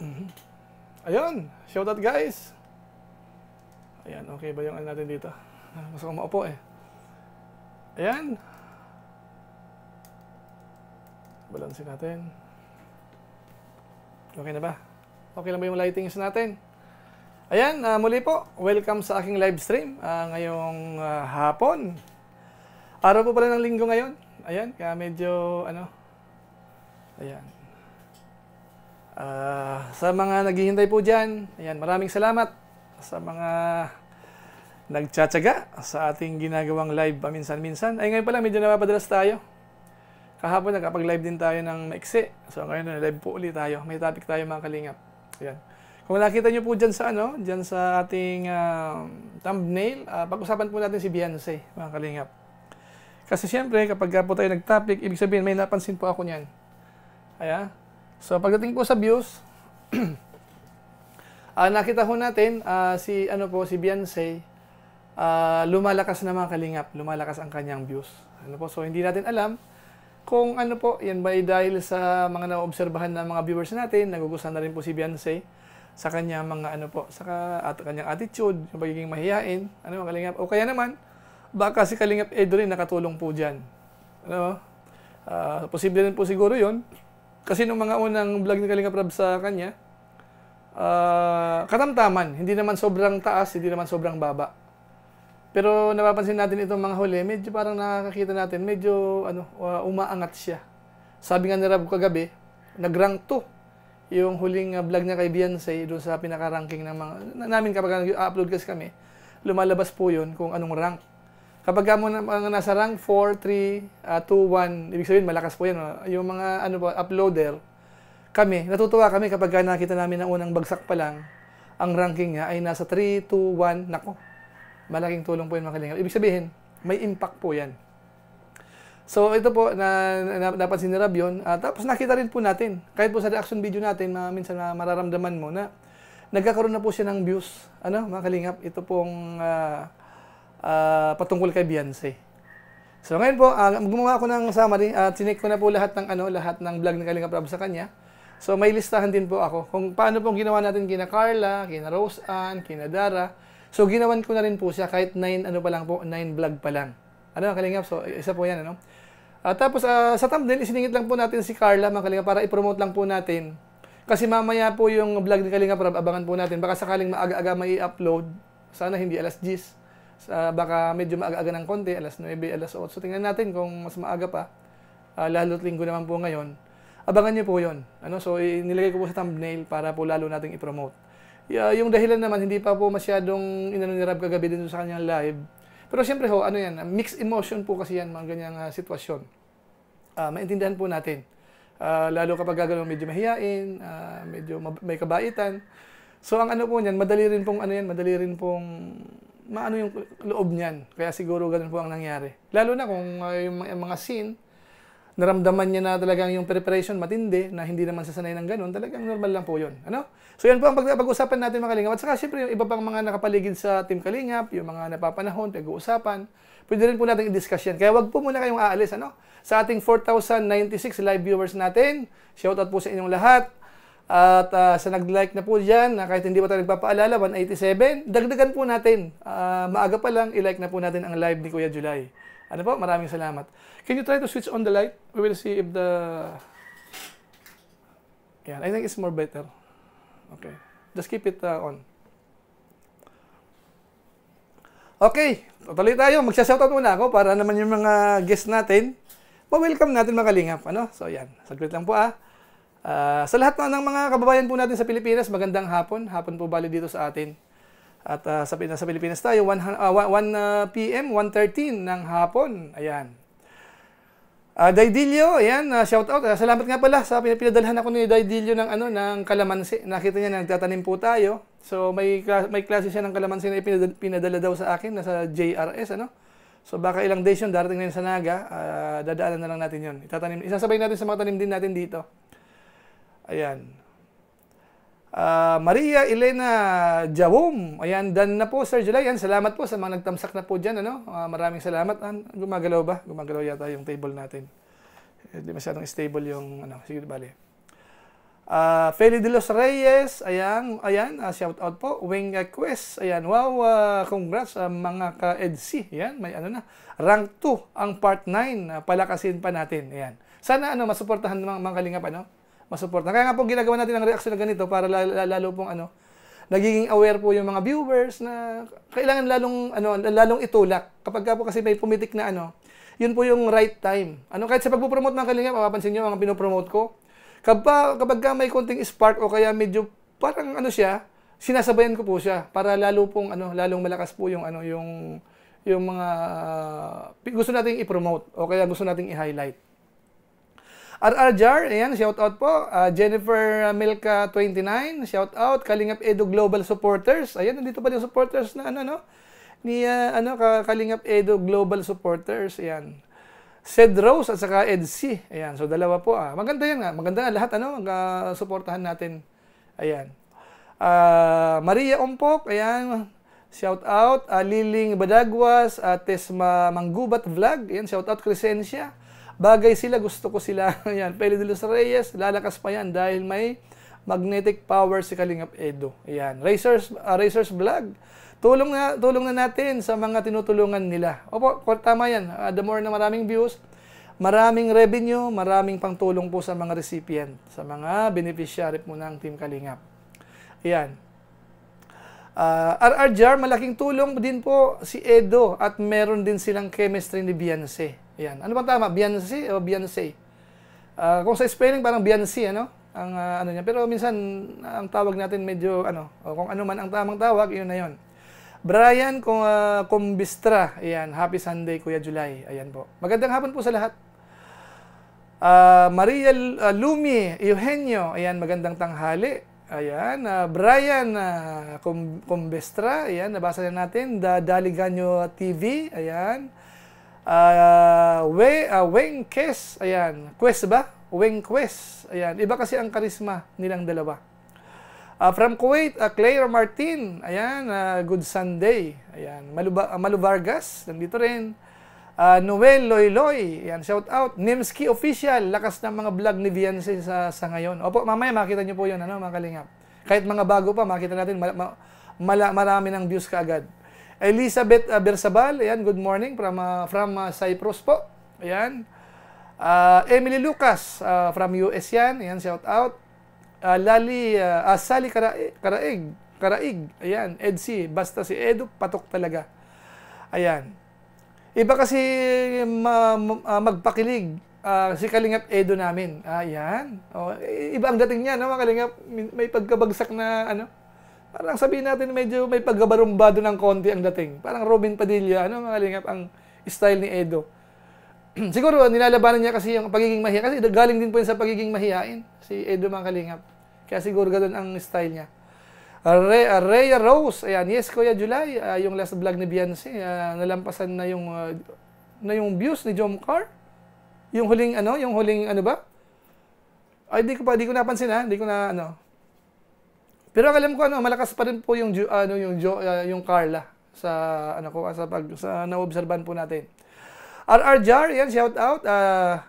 Mhm. Ayun, shoutout guys. Ayan, okay ba yung ano natin dito? Ah, Gusto ko maupo eh. Ayan. Balansin natin. Okay na ba? Okay lang ba yung lightings natin? Ayan, ah, muli po, welcome sa aking live stream ah, ngayong ah, hapon. Araw po pala ng linggo ngayon. Ayan, kaya medyo ano. Ayan. Ah, sa mga naghihintay po dyan, ayan, maraming salamat sa mga nagtsatsaga sa ating ginagawang live paminsan-minsan. Ay ngayon pala medyo napapadalas tayo. Kahapon nagkapag-live din tayo ng maiksi. So ngayon na live po ulit tayo. May topic tayo mga kalingap. Ayan. Kung nakita nyo po dyan sa ano, dyan sa ating ah, thumbnail, ah, pag-usapan po natin si Beyonce, mga kalingap. Kasi siyempre, kapag ka po tayo nag-topic, ibig sabihin may napansin po ako niyan. Ayan. So pagdating po sa views, ah nakita ho natin ah, si ano po si Beyonce ah, lumalakas na mga kalingap, lumalakas ang kanyang views. Ano po? So hindi natin alam kung ano po, yan ba dahil sa mga naobserbahan ng mga viewers natin, nagugustuhan na rin po si Beyonce sa kanyang mga ano po, sa at kanyang attitude, yung pagiging mahihain, ano mga kalingap. O kaya naman, baka si Kalingap Edo rin nakatulong po dyan. Ano? Ah, posible rin po siguro yon Kasi nung mga unang vlog ni Kalingap Rab sa kanya, ah, katamtaman, hindi naman sobrang taas, hindi naman sobrang baba. Pero napapansin natin itong mga huli, medyo parang nakakakita natin, medyo ano, uh, umaangat siya. Sabi nga ni Rab kagabi, nag-rank 2 yung huling uh, vlog niya kay Beyonce doon sa pinaka-ranking ng mga, na- namin kapag nag-upload kasi kami, lumalabas po yun kung anong rank. Kapag mo na, mga nasa rank 4, 3, uh, 2, 1, ibig sabihin malakas po yan. oh. Yung mga ano po, uploader, kami, natutuwa kami kapag nakita namin na unang bagsak pa lang, ang ranking niya ay nasa 3, 2, 1, nako, malaking tulong po yun mga kalingap. Ibig sabihin, may impact po yan. So ito po, na, na napansin ni yun. Ah, tapos nakita rin po natin, kahit po sa reaction video natin, na minsan na mararamdaman mo na nagkakaroon na po siya ng views. Ano, mga kalingap, ito pong ah, ah, patungkol kay Beyonce. So ngayon po, ah, gumawa ako ng summary at sinek ko na po lahat ng ano, lahat ng vlog ni Kalingap Rab sa kanya. So may listahan din po ako kung paano pong ginawa natin kina Carla, kina Rose Ann, kina Dara. So ginawan ko na rin po siya kahit 9 ano pa lang po, 9 vlog pa lang. Ano Kalingap? So isa po 'yan ano. At tapos ah, sa thumbnail isiningit lang po natin si Carla mga Kalingap para i-promote lang po natin. Kasi mamaya po yung vlog ni Kalingap Rab, abangan po natin. Baka sakaling maaga-aga may upload sana hindi alas 10. Sa, baka medyo maaga-aga ng konti, alas 9, alas 8. So tingnan natin kung mas maaga pa. Ah, lalo't linggo naman po ngayon. Abangan niyo po yon. Ano? So nilagay ko po sa thumbnail para po lalo nating i-promote. Yeah, yung dahilan naman, hindi pa po masyadong inano ni Rab kagabi din sa kanyang live. Pero siyempre ho, ano yan, mixed emotion po kasi yan, mga ganyang ah, sitwasyon. Ah, maintindihan po natin. Ah, lalo kapag gagawin medyo mahiyain, ah, medyo may kabaitan. So ang ano po niyan, madali rin pong ano yan, madali rin pong maano yung loob niyan. Kaya siguro ganun po ang nangyari. Lalo na kung ah, yung mga- scene, naramdaman niya na talagang yung preparation matindi, na hindi naman sasanay ng ganun, talagang normal lang po yun. Ano? So yan po ang pag- pag-usapan natin mga Kalingap. At saka siyempre yung iba pang mga nakapaligid sa Team Kalingap, yung mga napapanahon, pag-uusapan, pwede rin po natin i-discuss yan. Kaya wag po muna kayong aalis. Ano? Sa ating 4,096 live viewers natin, shoutout po sa inyong lahat. At ah, sa nag-like na po dyan, na kahit hindi pa tayo nagpapaalala, 187, dagdagan po natin. Ah, maaga pa lang, i-like na po natin ang live ni Kuya July. Ano po? Maraming salamat. Can you try to switch on the light? We will see if the... Yeah, I think it's more better. Okay. Just keep it uh, on. Okay, tuloy tayo. Magsashoutout muna ako para naman yung mga guests natin, ma-welcome natin mga kalingap. Ano? So yan, saglit lang po ah. Ah, sa lahat po ng mga kababayan po natin sa Pilipinas, magandang hapon. Hapon po bali dito sa atin. At ah, sa, sa Pilipinas tayo, 1, uh, 1 p.m., 1.13 ng hapon. Ayan. Ah, Daidilio, ayan, uh, shout out. Ah, salamat nga pala sa pin- pinadalhan ako ni Daidilio ng ano ng kalamansi. Nakita niya na nagtatanim po tayo. So may may klase siya ng kalamansi na pinadala, pinadala daw sa akin nasa JRS ano. So baka ilang days yun darating na sa Naga, ah, dadaanan na lang natin yun. Itatanim, isasabay natin sa mga tanim din natin dito. Ayan. Ah, Maria Elena Jawom. Ayan, done na po, Sir July. Ayan, salamat po sa mga nagtamsak na po dyan. Ano? Ah, maraming salamat. Ah, gumagalaw ba? Gumagalaw yata yung table natin. Hindi masyadong stable yung, ano, sige, bali. Uh, Feli de los Reyes, ayan, ayan, uh, shout out po. Wing uh, Quest, ayan, wow, uh, congrats uh, mga ka-EDC. Ayan, may ano na. Rank 2 ang part 9, uh, palakasin pa natin. Ayan. Sana ano, masuportahan ng mga, mga kalingap, ano? Masuportahan. Kaya nga po ginagawa natin ang reaction na ganito para lalo pong ano, nagiging aware po yung mga viewers na kailangan lalong ano lalong itulak. Kapag po kasi may pumitik na ano yun po yung right time. Ano kahit sa pagpo-promote mga kalingap mapapansin niyo mga pino-promote ko. Kapag kapag ka may konting spark o kaya medyo parang ano siya sinasabayan ko po siya para lalo pong ano lalong malakas po yung ano yung yung mga uh, gusto nating i-promote o kaya gusto nating i-highlight RR Jar, ayan, shout out po. Uh, Jennifer Milka 29, shout out. Kalingap Edo Global Supporters. Ayan, nandito pa yung supporters na ano no. Ni uh, ano Kalingap Edo Global Supporters. Ayan. Sed Rose at saka Ed C. Ayan, so dalawa po. Ah. Maganda yan nga. Maganda nga lahat ano, mag-suportahan natin. Ayan. Uh, Maria Ompok, ayan. Shout out. Uh, Liling Badagwas, uh, Tesma Manggubat Vlog. Ayan, shout out Crescencia. Bagay sila, gusto ko sila. yan. Pele de los Reyes, lalakas pa yan dahil may magnetic power si Kalingap Edo. Ayan. Racers, uh, Racers Vlog. Tulong na, tulong na natin sa mga tinutulungan nila. Opo, tama yan. Uh, the more na maraming views, maraming revenue, maraming pangtulong po sa mga recipient, sa mga beneficiary po ng Team Kalingap. Ayan. Uh, RR Jar, malaking tulong din po si Edo at meron din silang chemistry ni Beyonce. Yan. Ano bang tama? Beyonce o Beyonce? Uh, kung sa spelling parang Beyonce, ano? Ang uh, ano niya. Pero minsan ang tawag natin medyo ano, o kung ano man ang tamang tawag, yun na yun. Brian kung uh, Kumbistra. Ayan, happy Sunday Kuya July. Ayan po. Magandang hapon po sa lahat. Uh, Maria uh, Lumi, Eugenio. Ayan, magandang tanghali. Ayan, uh, Brian uh, Kumbestra. Ayan, nabasa na natin. Da Daliganyo TV. Ayan. Uh, we, uh, Weng Kes, ayan. Quest ba? Weng Quest. Ayan. Iba kasi ang karisma nilang dalawa. Uh, from Kuwait, uh, Claire Martin. Ayan, uh, good Sunday. Ayan. Malu, uh, Malu Vargas, nandito rin. Uh, Noel Loyloy, ayan, shout out. Nimski Official, lakas ng mga vlog ni Viancy sa, sa ngayon. Opo, mamaya makita niyo po yun, ano, mga kalingap. Kahit mga bago pa, makita natin, ma, ma, marami ng views kaagad. Elizabeth uh, Bersabal, ayan, good morning from, uh, from uh, Cyprus po. Ayan. Uh, Emily Lucas uh, from US yan, ayan, shout out. Uh, Lali, uh, uh, Sally Karaig, Karaig, Karaig, ayan, EDC, basta si Edu, patok talaga. Ayan. Iba kasi ma, ma, magpakilig uh, si Kalingap Edo namin. Ayan. Oh, iba ang dating niya, no, Kalingap, may pagkabagsak na ano, Parang sabihin natin medyo may paggabarumbado ng konti ang dating. Parang Robin Padilla, ano mga lingap ang style ni Edo. Siguro nilalabanan niya kasi yung pagiging mahiya. Kasi galing din po yun sa pagiging mahiyain. Si Edo mga kalingap. Kaya siguro ganun ang style niya. Re, uh, Rhea Rose, ayan, yes Kuya July, uh, yung last vlog ni Beyonce, uh, nalampasan na yung uh, na yung views ni Jom Car. Yung huling ano, yung huling ano ba? Ay di ko pa di ko napansin ha, di ko na ano. Pero alam ko ano, malakas pa rin po yung ano yung uh, yung Carla sa ano ko sa pag sa naobserban po natin. RR Jar, yan shout out. Uh,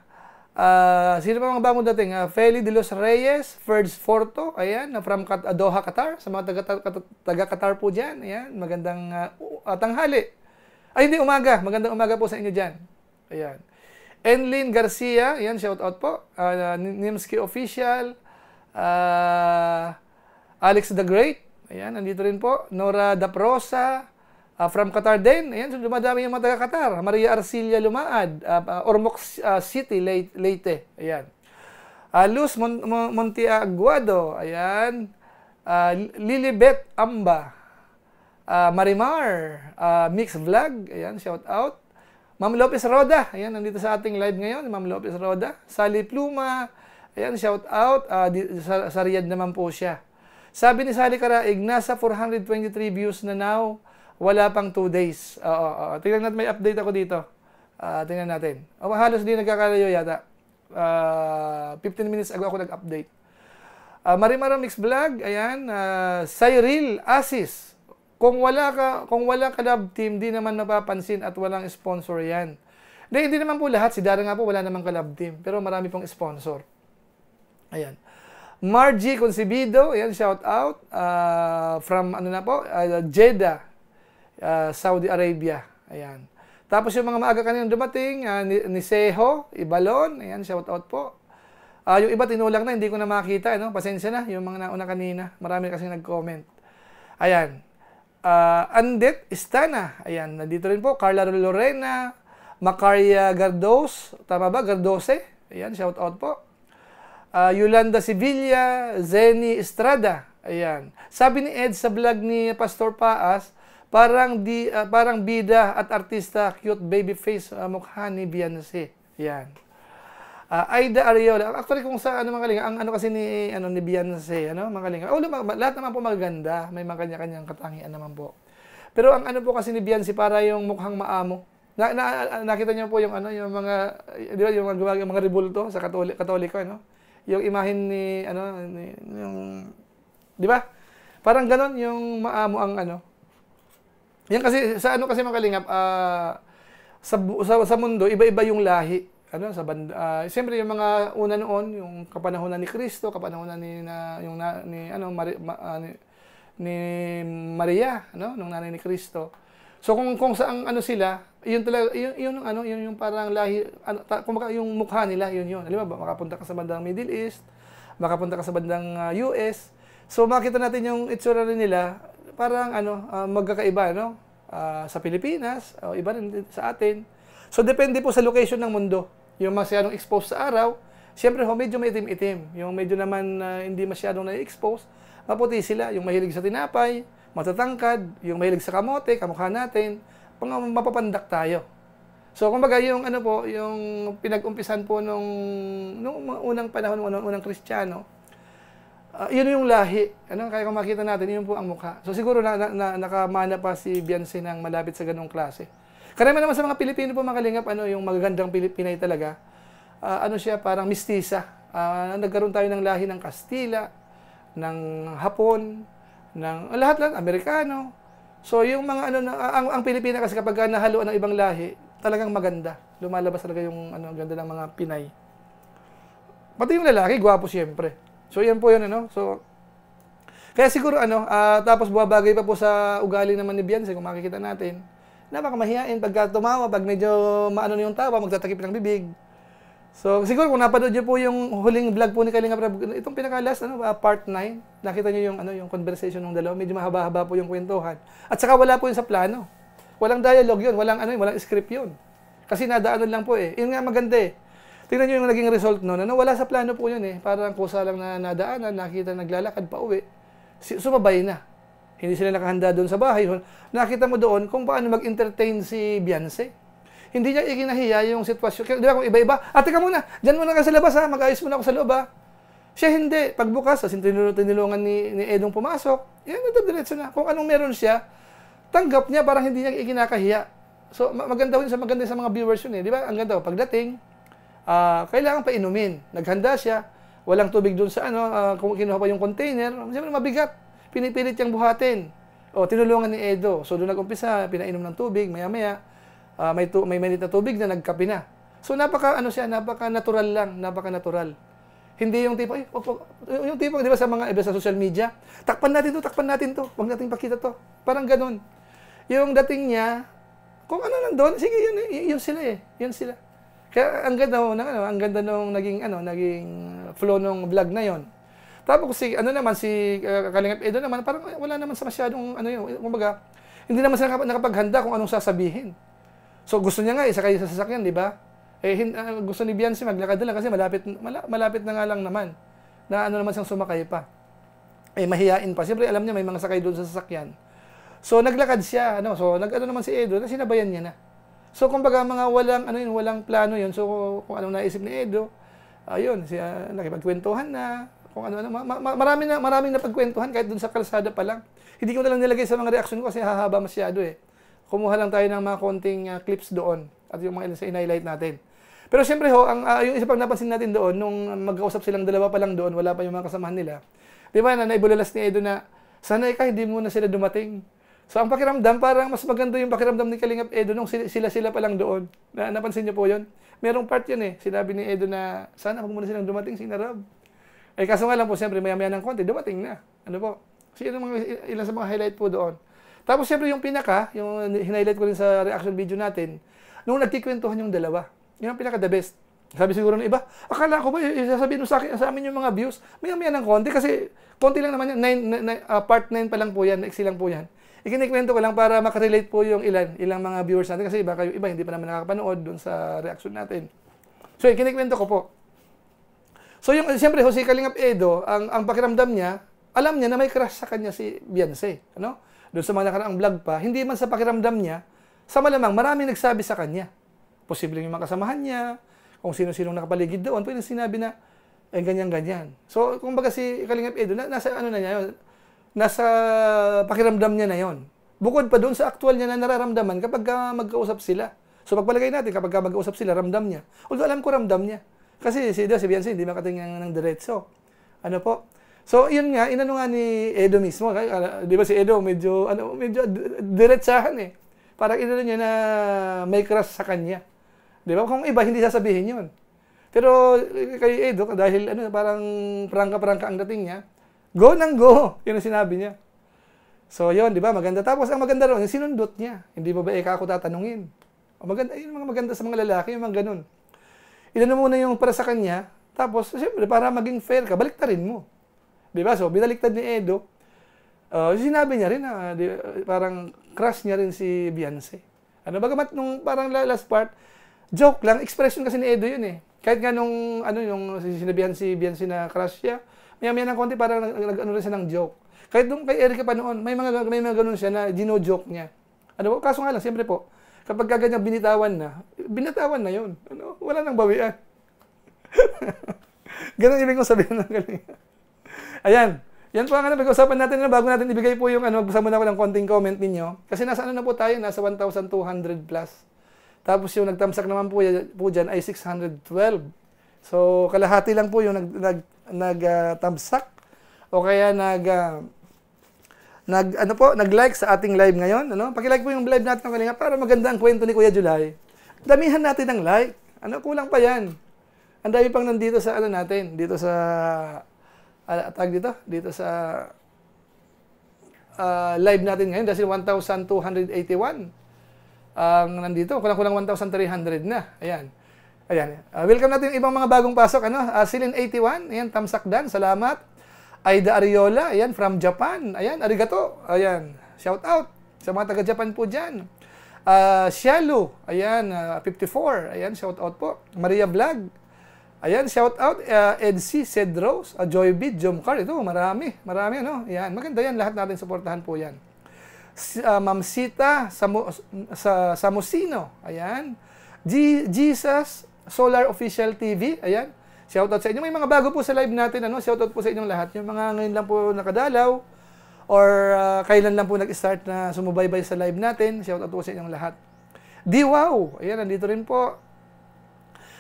uh, sino pa mga bagong dating? Uh, Feli de los Reyes, Ferds Forto, ayan, from Kat Doha, Qatar. Sa mga taga, taga Qatar po diyan. Ayan, magandang uh, tanghali. Ay, hindi, umaga. Magandang umaga po sa inyo diyan. Ayan. Enlin Garcia, ayan, shout out po. Uh, Nimski Official. Uh, Alex the Great, ayan, nandito rin po. Nora Daprosa, uh, from Qatar din. Ayan, so dumadami yung mga taga-Qatar. Maria Arcilia Lumaad, uh, uh, Ormoc uh, City, Leyte. Ayan. Uh, Luz Mon Mon Montiaguado, ayan. Uh, Lilibet Amba, uh, Marimar, uh, Mix Vlog, ayan, shout out. Ma'am Lopez Roda, ayan, nandito sa ating live ngayon, Ma'am Lopez Roda. Sally Pluma, ayan, shout out. Uh, di, sa, sa Riyadh naman po siya. Sabi ni Sally Karaig, nasa 423 views na now, wala pang 2 days. Oo, oo. Tingnan natin, may update ako dito. Uh, tingnan natin. Oh, halos hindi nagkakalayo yata. Uh, ah, 15 minutes ago ako nag-update. Uh, Marimara Mix Vlog, ayan. Uh, Cyril Asis. Kung wala ka, kung wala ka love team, di naman napapansin at walang sponsor yan. Hindi, hindi naman po lahat. Si Dara nga po, wala namang ka-love team. Pero marami pong sponsor. Ayan. Margie Concebido, ayan, shout out. Uh, from, ano na po, uh, Jeddah, uh, Saudi Arabia. Ayan. Tapos yung mga maaga kanina dumating, uh, ni, ni Seho, Ibalon, ayan, shout out po. Uh, yung iba tinulang na, hindi ko na makita, ano? pasensya na, yung mga nauna kanina. Marami kasi nag-comment. Ayan. Uh, Andet Istana, ayan, nandito rin po. Carla Lorena, Macaria Gardos, tama ba? Gardose, ayan, shout out po. Uh, Yolanda Sevilla, Zeni Estrada, ayan. Sabi ni Ed sa vlog ni Pastor Paas, parang di uh, parang bida at artista cute baby face uh, mukha ni Beyonce. Yan. Uh, Aida Ariola. Actually, kung sa ano mga ang ano kasi ni ano ni Beyonce, ano mga kalinga. Oh, lahat naman po maganda. May mga kanya-kanyang katangian naman po. Pero ang ano po kasi ni Beyonce para yung mukhang maamo. Na, na, nakita niyo po yung ano, yung mga di ba yung mga, yung mga rebulto sa Katolik, Katoliko, ano? Yung imahin ni ano ni, yung di ba? Parang ganon yung maamo ang ano. Yan kasi sa ano kasi mga kalingap, uh, sa, sa, sa mundo iba-iba yung lahi ano sa banda uh, siyempre yung mga una noon yung kapanahonan ni Kristo kapanahonan ni na, yung na, ni ano Mari, ma, uh, ni, ni Maria ano nung nanay ni Kristo so kung kung saan ano sila yun talaga yun, yun ano yun yung parang lahi ano ta, kumbaga yung mukha nila yun yun halimbawa makapunta ka sa bandang Middle East makapunta ka sa bandang uh, ah, US so makita natin yung itsura nila parang ano uh, magkakaiba no uh, sa Pilipinas o iba rin sa atin So, depende po sa location ng mundo. Yung masyadong exposed sa araw, siyempre ho, medyo may itim-itim. Yung medyo naman uh, hindi masyadong na-expose, maputi sila. Yung mahilig sa tinapay, matatangkad, yung mahilig sa kamote, kamukha natin, pang mapapandak tayo. So, kumbaga, yung ano po, yung pinag-umpisan po nung, nung unang panahon, unang, unang Kristiyano, uh, yun yung lahi. Ano, kaya kung makita natin, yun po ang mukha. So, siguro na, na, na nakamana pa si Beyonce ng malapit sa ganong klase. Karamihan naman sa mga Pilipino po mga kalingap, ano, yung magagandang Pilipinay talaga, uh, ano siya, parang mistisa. Uh, nagkaroon tayo ng lahi ng Kastila, ng Hapon, ng lahat lahat Amerikano. So yung mga ano ang, ang Pilipina kasi kapag nahaluan ng ibang lahi, talagang maganda. Lumalabas talaga yung ano ganda ng mga Pinay. Pati yung lalaki, gwapo siyempre. So yan po yun ano. So kaya siguro ano, uh, tapos buwabagay pa po sa ugali naman ni Beyonce kung makikita natin napakamahiyain pagka tumawa, pag medyo maano yung tawa, magtatakip ng bibig. So, siguro kung napanood niyo po yung huling vlog po ni Kalinga Prab, itong pinaka-last, ano, uh, part 9, nakita niyo yung, ano, yung conversation ng dalawa, medyo mahaba-haba po yung kwentuhan. At saka wala po yun sa plano. Walang dialogue yun, walang, ano, walang script yun. Kasi nadaanan lang po eh. Yun nga maganda eh. Tingnan niyo yung naging result noon. Ano, wala sa plano po yun eh. Parang kusa lang na nadaanan, nakita naglalakad pa uwi. Sumabay na. Hindi sila nakahanda doon sa bahay. Nakita mo doon kung paano mag-entertain si Beyonce. Hindi niya ikinahiya yung sitwasyon. Di ba kung iba-iba? Ah, teka muna, dyan muna ka sa labas ha, mag-ayos muna ako sa loob ha. Siya hindi. Pagbukas, as tinulungan ni, ni Edong pumasok, yan, diretso na. Kung anong meron siya, tanggap niya, parang hindi niya ikinakahiya. So, maganda yun sa maganda sa mga viewers yun eh. Di ba? Ang ganda. Pagdating, uh, kailangan pa inumin. Naghanda siya, walang tubig doon sa ano, uh, kung kinuha pa yung container, siyempre mabigat pinipilit niyang buhatin. O, tinulungan ni Edo. So, doon nag-umpisa, pinainom ng tubig, maya-maya, uh, may, tu- may mainit na tubig na nagkape na. So, napaka, ano siya, napaka-natural lang, napaka-natural. Hindi yung tipo, ay, wag, yung tipo, di ba sa mga iba sa social media, takpan natin to, takpan natin to, huwag natin pakita to. Parang ganun. Yung dating niya, kung ano nandun, sige, yun, yun, sila eh, yun sila. Kaya ang ganda ng ano, ang ganda nung naging ano, naging flow ng vlog na yon. Tapos si ano naman si uh, Kalingap Edo naman parang wala naman sa masyadong ano yun, kumbaga hindi naman sila nakapaghanda kung anong sasabihin. So gusto niya nga isakay sa sasakyan, di ba? Eh hin, uh, gusto ni Beyonce maglakad lang kasi malapit mala, malapit na nga lang naman na ano naman siyang sumakay pa. Eh mahiyain pa. Siyempre alam niya may mga sakay doon sa sasakyan. So naglakad siya, ano, so nag-ano naman si Edo, na sinabayan niya na. So kumbaga mga walang ano yun, walang plano yun. So kung anong naisip ni Edo, ayun, siya nakipagkwentuhan na, kung ano, ano ma- ma- marami na, maraming napagkwentuhan kahit dun sa kalsada pa lang. Hindi ko na lang nilagay sa mga reaction ko kasi hahaba masyado eh. Kumuha lang tayo ng mga konting uh, clips doon at yung mga in-highlight natin. Pero siyempre ho, ang, uh, yung isa pang napansin natin doon, nung magkausap silang dalawa pa lang doon, wala pa yung mga kasamahan nila. Di ba, na naibulalas ni Edo na, sanay ka, hindi muna sila dumating. So ang pakiramdam, parang mas maganda yung pakiramdam ni Kalingap Edo nung sila-sila pa lang doon. Na, napansin niyo po yon Merong part yun eh. Sinabi ni Edo na, sana huwag muna silang dumating, si Narab. Eh kaso nga lang po, siyempre, maya-maya ng konti, dumating na. Ano po? So, yun mga, ilan sa mga highlight po doon. Tapos, siyempre, yung pinaka, yung hinighlight ko rin sa reaction video natin, nung nagkikwentuhan yung dalawa. Yun ang pinaka the best. Sabi siguro ng iba, akala ko ba, isasabihin mo sa, akin, sa amin yung mga views, maya-maya ng konti, kasi konti lang naman yan, nine, nine, uh, part 9 pa lang po yan, exi lang po yan. Ikinikwento ko lang para makarelate po yung ilan, ilang mga viewers natin, kasi iba, kayo, iba hindi pa naman nakakapanood dun sa reaction natin. So, ikinikwento ko po. So yung siyempre Jose Kalingap Edo, ang ang pakiramdam niya, alam niya na may crush sa kanya si Beyonce, ano? Doon sa mga nakaraang vlog pa, hindi man sa pakiramdam niya, sa malamang maraming nagsabi sa kanya. Posibleng yung mga kasamahan niya, kung sino-sino nakapaligid doon, pwede sinabi na eh ganyan-ganyan. So, kumbaga si Kalingap Edo, na, nasa ano na niya yun, nasa pakiramdam niya na yon. Bukod pa doon sa actual niya na nararamdaman kapag magkausap sila. So pagpalagay natin, kapag magkausap sila, ramdam niya. Although alam ko ramdam niya. Kasi si Edo, si Beyonce, hindi makatingin ng diretso. Ano po? So, yun nga, inano nga ni Edo mismo. Di ba si Edo, medyo, ano, medyo diretsahan eh. Parang inano niya na may crush sa kanya. Di ba? Kung iba, hindi sasabihin yun. Pero kay Edo, dahil ano, parang prangka-prangka ang dating niya, go nang go. Yun ang sinabi niya. So, yun, di ba? Maganda. Tapos, ang maganda ron, yung sinundot niya. Hindi ba ba eka ako tatanungin? O maganda, yun mga maganda sa mga lalaki, yung mga ganun inano muna yung para sa kanya, tapos, siyempre, para maging fair ka, baliktarin mo. Di ba? So, binaliktad ni Edo. Uh, sinabi niya rin na di, parang crush niya rin si Beyonce. Ano, bagamat nung parang last part, joke lang, expression kasi ni Edo yun eh. Kahit nga nung, ano, yung sinabihan si Beyonce na crush siya, maya-maya ng konti parang nag, nag, ano rin siya ng joke. Kahit nung kay Erica pa noon, may mga, may mga ganun siya na gino-joke niya. Ano, kaso nga lang, siyempre po, Kapag ganyan binitawan na, binitawan na yun. Ano? Wala nang bawian. Ganun ibig kong sabihin ng galing. Ayan. Yan po ang ano, pag-usapan natin na bago natin ibigay po yung ano, magbasa muna ako ng konting comment ninyo. Kasi nasa ano na po tayo, nasa 1,200 plus. Tapos yung nagtamsak naman po, po dyan ay 612. So, kalahati lang po yung nag, nag, nag uh, tamsak. O kaya nag, uh, nag ano po, nag-like sa ating live ngayon, ano? Paki-like po yung live natin ng Kalinga para maganda ang kwento ni Kuya July. Damihan natin ng like. Ano kulang pa 'yan? Ang dami pang nandito sa ano natin, dito sa uh, tag dito, dito sa uh, live natin ngayon dahil 1,281 ang um, nandito. Kulang-kulang 1,300 na. Ayan. Ayan. Uh, welcome natin yung ibang mga bagong pasok. Ano? Uh, Silin 81. Ayan, Tamsak Dan. Salamat. Aida Ariola, ayan, from Japan. Ayan, arigato. Ayan, shout out sa mga taga-Japan po dyan. Uh, Shialo, ayan, uh, ah, 54. Ayan, shout out po. Maria Vlog. Ayan, shout out. Uh, Edsy, Cedros, uh, Joybit, Jomcar. Ito, marami. Marami, ano? Ayan, maganda yan. Lahat natin suportahan po yan. Uh, Ma'am Sita, Samu, sa Samusino. Ayan. G Jesus, Solar Official TV. Ayan. Shoutout sa inyo. May mga bago po sa live natin. Ano? Shoutout po sa inyong lahat. Yung mga ngayon lang po nakadalaw or uh, kailan lang po nag-start na sumubaybay sa live natin. Shoutout po sa inyong lahat. Di wow! Ayan, nandito rin po.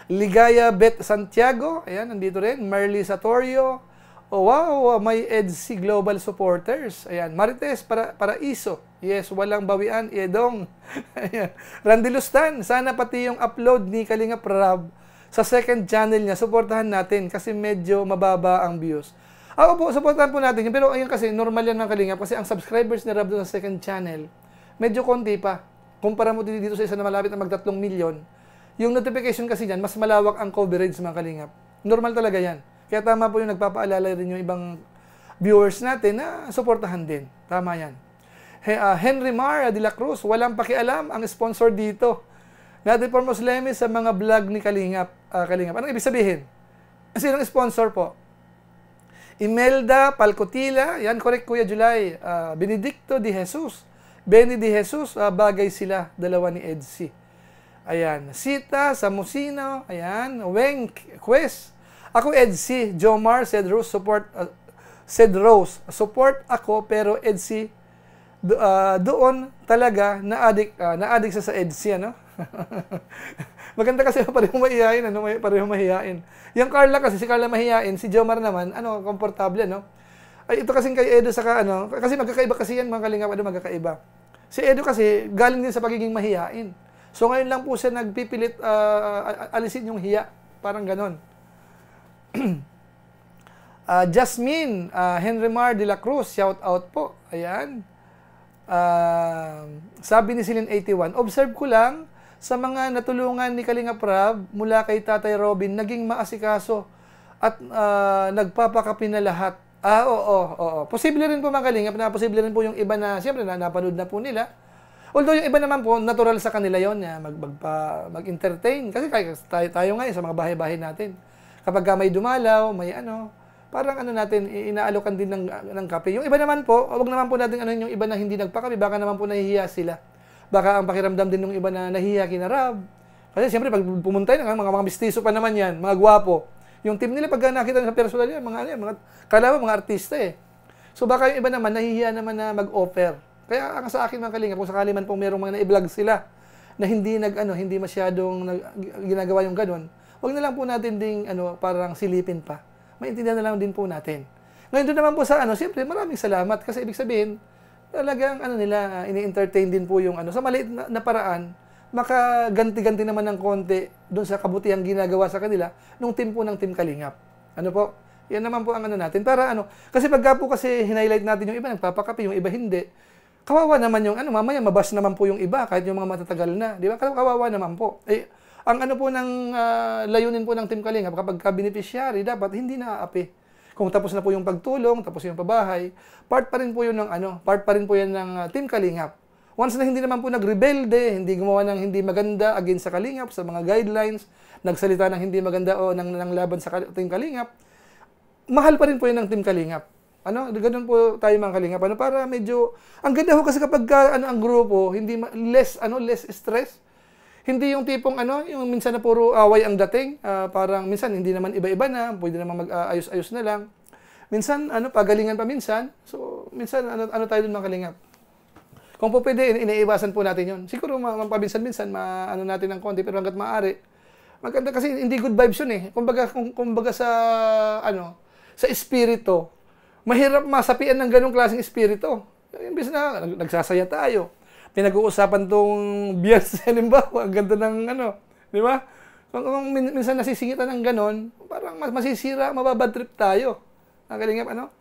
Ligaya Bet Santiago. Ayan, nandito rin. Marley Satorio. Oh, wow, may EDC Global Supporters. Ayan, Marites para Paraiso. Yes, walang bawian, Edong. Ayan. Randy Lustan, sana pati yung upload ni Kalinga Prab sa second channel niya, suportahan natin kasi medyo mababa ang views. Ako po, suportahan po natin. Pero ayun kasi, normal yan ng kalingap kasi ang subscribers ni Rab doon sa second channel, medyo konti pa. Kumpara mo dito sa isa na malapit na mag 3 milyon. Yung notification kasi niyan, mas malawak ang coverage mga kalingap. Normal talaga yan. Kaya tama po yung nagpapaalala rin yung ibang viewers natin na suportahan din. Tama yan. He, uh, Henry Mar de la Cruz, walang pakialam ang sponsor dito. Natin for Muslims sa mga vlog ni Kalingap. Uh, Kalingap. Anong ibig sabihin? Sinong sponsor po? Imelda Palcotila, yan correct Kuya July. Uh, Benedicto de Jesus. Benny de Jesus, uh, bagay sila, dalawa ni Edsy. Ayan. Sita Samusino, ayan. Weng Quest. Ako Edsy, Jomar Cedros, support uh, Cedros, support ako pero Edsy do, uh, doon talaga na-addict uh, na-addict sa sa Edsy ano. Maganda kasi parehong mahihain, ano, parehong mahihain. Yung Carla kasi, si Carla mahihain, si Jomar naman, ano, komportable, no? Ay, ito kasing kay Edo saka, ano, kasi magkakaiba kasi yan, mga kalingap, ano, magkakaiba. Si Edo kasi, galing din sa pagiging mahihain. So, ngayon lang po siya nagpipilit uh, alisin yung hiya. Parang ganon. Uh, Jasmine uh, Henry Mar de la Cruz, shout out po. Ayan. Uh, sabi ni Celine 81, observe ko lang sa mga natulungan ni Kalinga Prab mula kay Tatay Robin, naging maasikaso at uh, nagpapakapi na lahat. Ah, oo, oo, oo. Posible rin po mga Kalingap na posible rin po yung iba na, siyempre, na napanood na po nila. Although yung iba naman po, natural sa kanila yon na mag, magpa, mag-entertain. Kasi tayo, tayo nga sa mga bahay-bahay natin. Kapag may dumalaw, may ano, parang ano natin, inaalokan din ng, ng kape. Yung iba naman po, wag naman po natin ano yung iba na hindi nagpakape, baka naman po nahihiya sila. Baka ang pakiramdam din ng iba na nahihiya kinarab. Kasi siyempre, pag pumunta yun, mga, mga mistiso pa naman yan, mga gwapo. Yung team nila, pag nakita sa personal yan, mga, ano mga, kala mga artista eh. So baka yung iba naman, nahihiya naman na mag-offer. Kaya ang sa akin mga kalinga, kung sakali man pong merong mga na-vlog sila, na hindi nag ano, hindi masyadong nag, ginagawa yung ganun, wag na lang po natin ding ano, parang silipin pa maintindihan na lang din po natin. Ngayon doon naman po sa ano, siyempre maraming salamat kasi ibig sabihin, talagang ano nila, uh, ini-entertain din po yung ano, sa maliit na, na paraan, makaganti-ganti naman ng konti doon sa kabutihang ginagawa sa kanila nung team po ng Team Kalingap. Ano po? Yan naman po ang ano natin. Para ano, kasi pagka po kasi hinighlight natin yung iba, nagpapakapi, yung iba hindi. Kawawa naman yung ano, mamaya mabas naman po yung iba kahit yung mga matatagal na. Di ba? Kawawa naman po. Eh, ang ano po ng uh, layunin po ng Team Kalinga, kapag ka-beneficiary, dapat hindi naaapi. Kung tapos na po yung pagtulong, tapos yung pabahay, part pa rin po yun ng ano, part pa rin po yan ng uh, Team Kalingap. Once na hindi naman po nagrebelde, hindi gumawa ng hindi maganda against sa Kalingap, sa mga guidelines, nagsalita ng hindi maganda o ng, ng laban sa Team Kalingap, mahal pa rin po yun ng Team Kalingap. Ano, ganun po tayo mga kalingap. Ano, para medyo, ang ganda ho kasi kapag ka, ano, ang grupo, hindi, less, ano, less stress, hindi yung tipong ano, yung minsan na puro away ang dating, uh, parang minsan hindi naman iba-iba na, pwede naman mag-ayos-ayos na lang. Minsan ano, pagalingan pa minsan. So minsan ano, ano tayo dun mga kalingap. Kung po pwede, iniiwasan po natin yon. Siguro paminsan-minsan, ma-ano natin ng konti, pero hanggat maaari, maganda kasi hindi good vibes yun eh. Kumbaga, kung, kumbaga sa, ano, sa espiritu, mahirap masapian ng ganong klaseng espiritu. Imbis na nagsasaya tayo, pinag-uusapan tong bias, halimbawa, ang ganda ng ano, di ba? Kung, kung minsan nasisingitan ng ganon, parang mas masisira, mababad trip tayo. Ang kalingap, ano?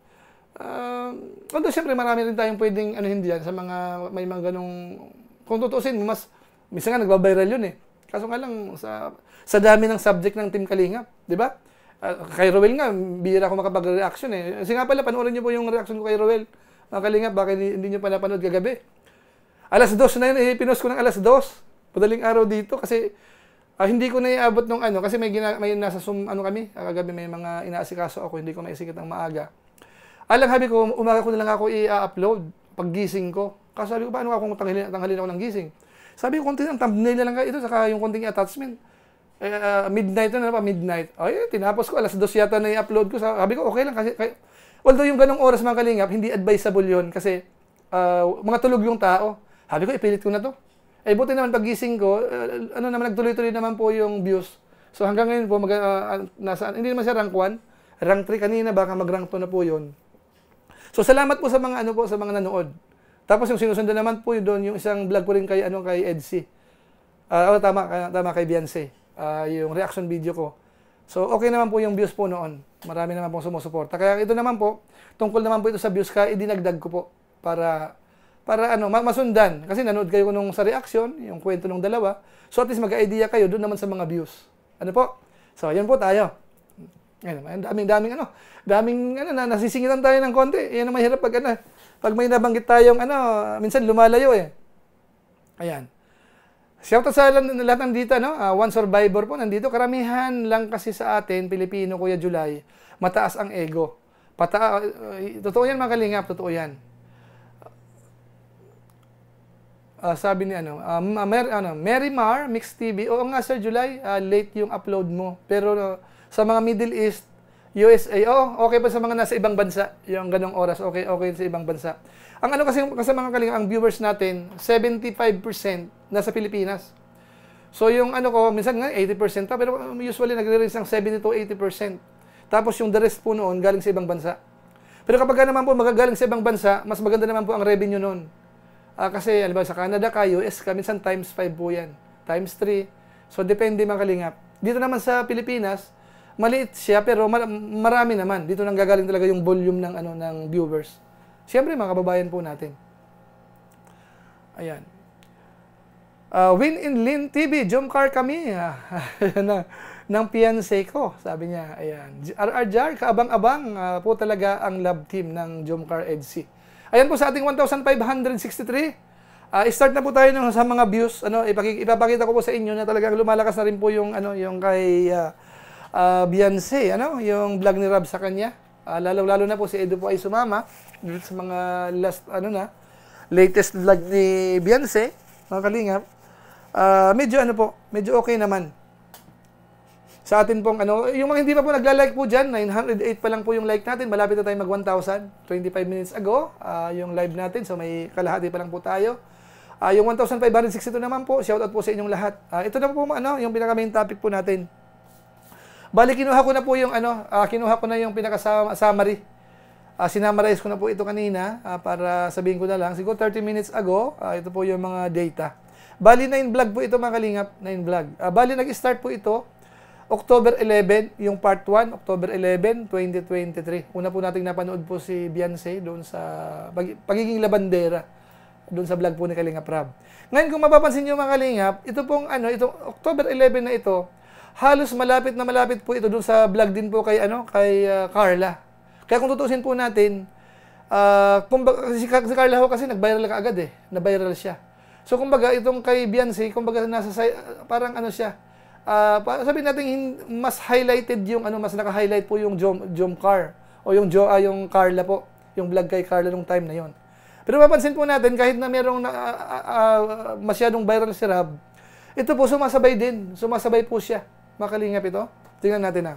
Uh, although siyempre marami rin tayong pwedeng ano hindi yan sa mga may mga ganong kung tutusin mas minsan nga nagba-viral yun eh. Kaso nga lang sa sa dami ng subject ng Team Kalingap, 'di ba? Uh, kay Roel nga, bihira ako makapag-reaction eh. Kasi nga pala, panoorin niyo po yung reaction ko kay Roel. Mga Kalingap, bakit hindi, hindi niyo pa napanood kagabi? Alas dos na yun, eh, pinost ko ng alas dos. Padaling araw dito kasi uh, hindi ko na iabot nung ano kasi may gina, may nasa sum ano kami, kagabi may mga inaasikaso ako, hindi ko maisikit ng maaga. Alang habi ko, umaga ko na lang ako i-upload pag gising ko. Kasi sabi ko, paano ako kung tanghalin, tanghalin ako ng gising? Sabi ko, konti lang, thumbnail na lang ito, saka yung konting attachment. Uh, midnight na pa, midnight. Ay, tinapos ko, alas dos yata na i-upload ko. Sabi ko, okay lang. Kasi, kaya, although yung ganong oras mga kalingap, hindi advisable yon kasi uh, mga tulog yung tao. Sabi ko, ipilit ko na to. Eh, buti naman pagising ko, uh, ano naman, nagtuloy-tuloy naman po yung views. So hanggang ngayon po, mag, uh, nasa, hindi naman siya rank 1. Rank 3 kanina, baka mag-rank 2 na po yun. So salamat po sa mga ano po, sa mga nanood. Tapos yung sinusundan naman po doon, yung isang vlog ko rin kay, ano, kay Edsy. Uh, oh, tama, tama kay Beyonce. Uh, yung reaction video ko. So, okay naman po yung views po noon. Marami naman po sumusuporta. Kaya ito naman po, tungkol naman po ito sa views, kaya idinagdag ko po para para ano, masundan. Kasi nanood kayo nung sa reaction, yung kwento ng dalawa. So at least mag-idea kayo doon naman sa mga views. Ano po? So, yan po tayo. Ngayon, daming daming ano, daming ano na nasisingitan tayo ng konti. Yan ang mahirap pag ano, pag may nabanggit tayong ano, minsan lumalayo eh. Ayan. Shoutout sa lahat nandito, no? Uh, one survivor po nandito. Karamihan lang kasi sa atin, Pilipino, Kuya July, mataas ang ego. Pata uh, totoo yan mga kalingap, totoo yan. uh, sabi ni ano, uh, Mer, ano, Mary Mar, Mix TV. Oo nga Sir July, uh, late yung upload mo. Pero uh, sa mga Middle East, USA, oh, okay pa sa mga nasa ibang bansa, yung ganong oras, okay, okay sa ibang bansa. Ang ano kasi, kasi mga kalinga, ang viewers natin, 75% nasa Pilipinas. So yung ano ko, minsan nga 80% pa, pero usually nagre-range ng 70 to 80%. Tapos yung the rest po noon, galing sa ibang bansa. Pero kapag naman po magagaling sa ibang bansa, mas maganda naman po ang revenue noon. Uh, kasi, alam sa Canada ka, US ka, minsan times 5 po yan. Times 3. So, depende mga kalingap. Dito naman sa Pilipinas, maliit siya pero mar- marami naman. Dito nang gagaling talaga yung volume ng ano ng viewers. Siyempre mga kababayan po natin. Ayan. Uh, win in Lin TV, Jomcar kami. na, ng fiancé ko, sabi niya. Ayan. RR Jar, kaabang-abang uh, po talaga ang love team ng Jomcar EDC. Ayan po sa ating 1,563. Uh, start na po tayo ng, sa mga views. Ano, ipapakita ko po sa inyo na talagang lumalakas na rin po yung ano, yung kay uh, uh, Beyonce, ano, yung vlog ni Rob sa kanya. Uh, lalo-lalo na po si Edo po ay sumama sa mga last ano na latest vlog ni Beyonce, mga kalingap. Uh, medyo ano po, medyo okay naman. Sa atin pong ano, yung mga hindi pa po nagla-like po diyan, 908 pa lang po yung like natin. Malapit na tayo mag 1,000. 25 minutes ago, uh, yung live natin. So may kalahati pa lang po tayo. Uh, yung 1,562 naman po, shout out po sa inyong lahat. Uh, ito na po ano, yung pinaka main topic po natin. Bali kinuha ko na po yung ano, uh, kinuha ko na yung pinaka summary. Uh, sinamarize ko na po ito kanina uh, para sabihin ko na lang. Siguro 30 minutes ago, uh, ito po yung mga data. Bali 9 vlog po ito mga kalingap, 9 vlog. Uh, bali nag-start po ito October 11, yung part 1, October 11, 2023. Una po nating napanood po si Beyonce doon sa pagiging labandera doon sa vlog po ni Kalingap Rab. Ngayon kung mapapansin niyo mga Kalingap, ito pong ano, itong October 11 na ito, halos malapit na malapit po ito doon sa vlog din po kay ano, kay uh, Carla. Kaya kung tutusin po natin, uh, kumbaga, si, si Carla ho kasi nag-viral ka agad eh, na-viral siya. So kumbaga itong kay Beyonce, kumbaga nasa parang ano siya, uh, sabihin natin mas highlighted yung ano, mas naka-highlight po yung Jom, Jom Car o yung Jo uh, yung Carla po, yung vlog kay Carla nung time na yon. Pero mapansin po natin, kahit na merong na, uh, uh, masyadong viral si Rab, ito po sumasabay din. Sumasabay po siya. Makalingap ito. Tingnan natin na.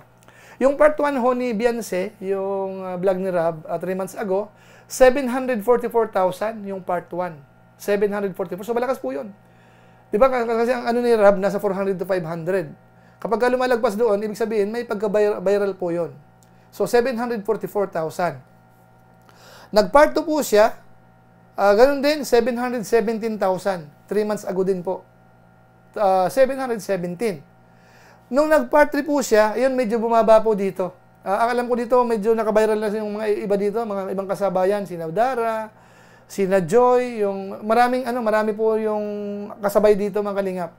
Yung part 1 ho ni Beyonce, yung uh, vlog ni Rab, 3 uh, months ago, 744,000 yung part 1. 744. So malakas po yun. Di ba? Kasi ang ano ni Rab, nasa 400 to 500. Kapag lumalagpas doon, ibig sabihin, may pagka-viral po yon. So, 744,000. Nag-part 2 po siya, Uh, ganun din, 717,000. 3 months ago din po. Uh, 717. Nung nag-part 3 po siya, ayun, medyo bumaba po dito. Uh, ang alam ko dito, medyo nakabiral na yung mga iba dito, mga ibang kasabayan, si Navdara, si Joy, yung maraming ano, marami po yung kasabay dito mga kalingap.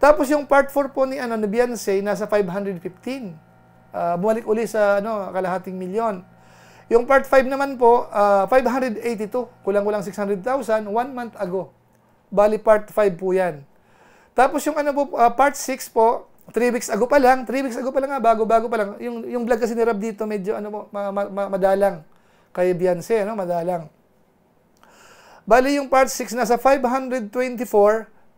Tapos yung part 4 po ni ano ni Beyonce nasa 515. Uh, bumalik uli sa ano kalahating milyon. Yung part 5 naman po, uh, ah, 582, kulang-kulang 600,000, one month ago. Bali part 5 po yan. Tapos yung ano po, uh, part 6 po, 3 weeks ago pa lang, 3 weeks ago pa lang nga, bago-bago pa lang. Yung, yung vlog kasi ni Rab dito, medyo ano ma, ma, ma, madalang. Kay Beyonce, ano, madalang. Bali yung part 6, nasa 524,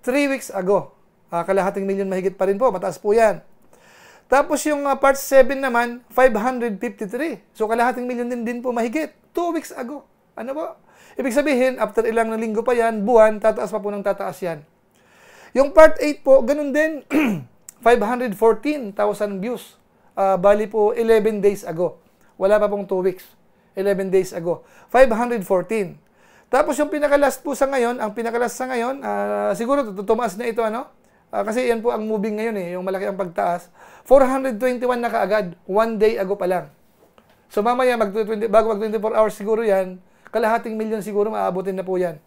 3 weeks ago. Uh, kalahating milyon mahigit pa rin po, mataas po yan. Tapos yung uh, part 7 naman, 553. So kalahating milyon din din po mahigit. 2 weeks ago. Ano po? Ibig sabihin, after ilang linggo pa yan, buwan, tataas pa po ng tataas yan. Yung part 8 po, ganun din. 514,000 views. Uh, bali po 11 days ago. Wala pa pong 2 weeks. 11 days ago. 514. Tapos yung pinaka-last po sa ngayon, ang pinaka-last sa ngayon, uh, siguro tumaas na ito ano, Uh, kasi yan po ang moving ngayon eh, yung malaki ang pagtaas. 421 na kaagad, one day ago pa lang. So mamaya, mag 20, bago mag 24 hours siguro yan, kalahating milyon siguro maabutin na po yan.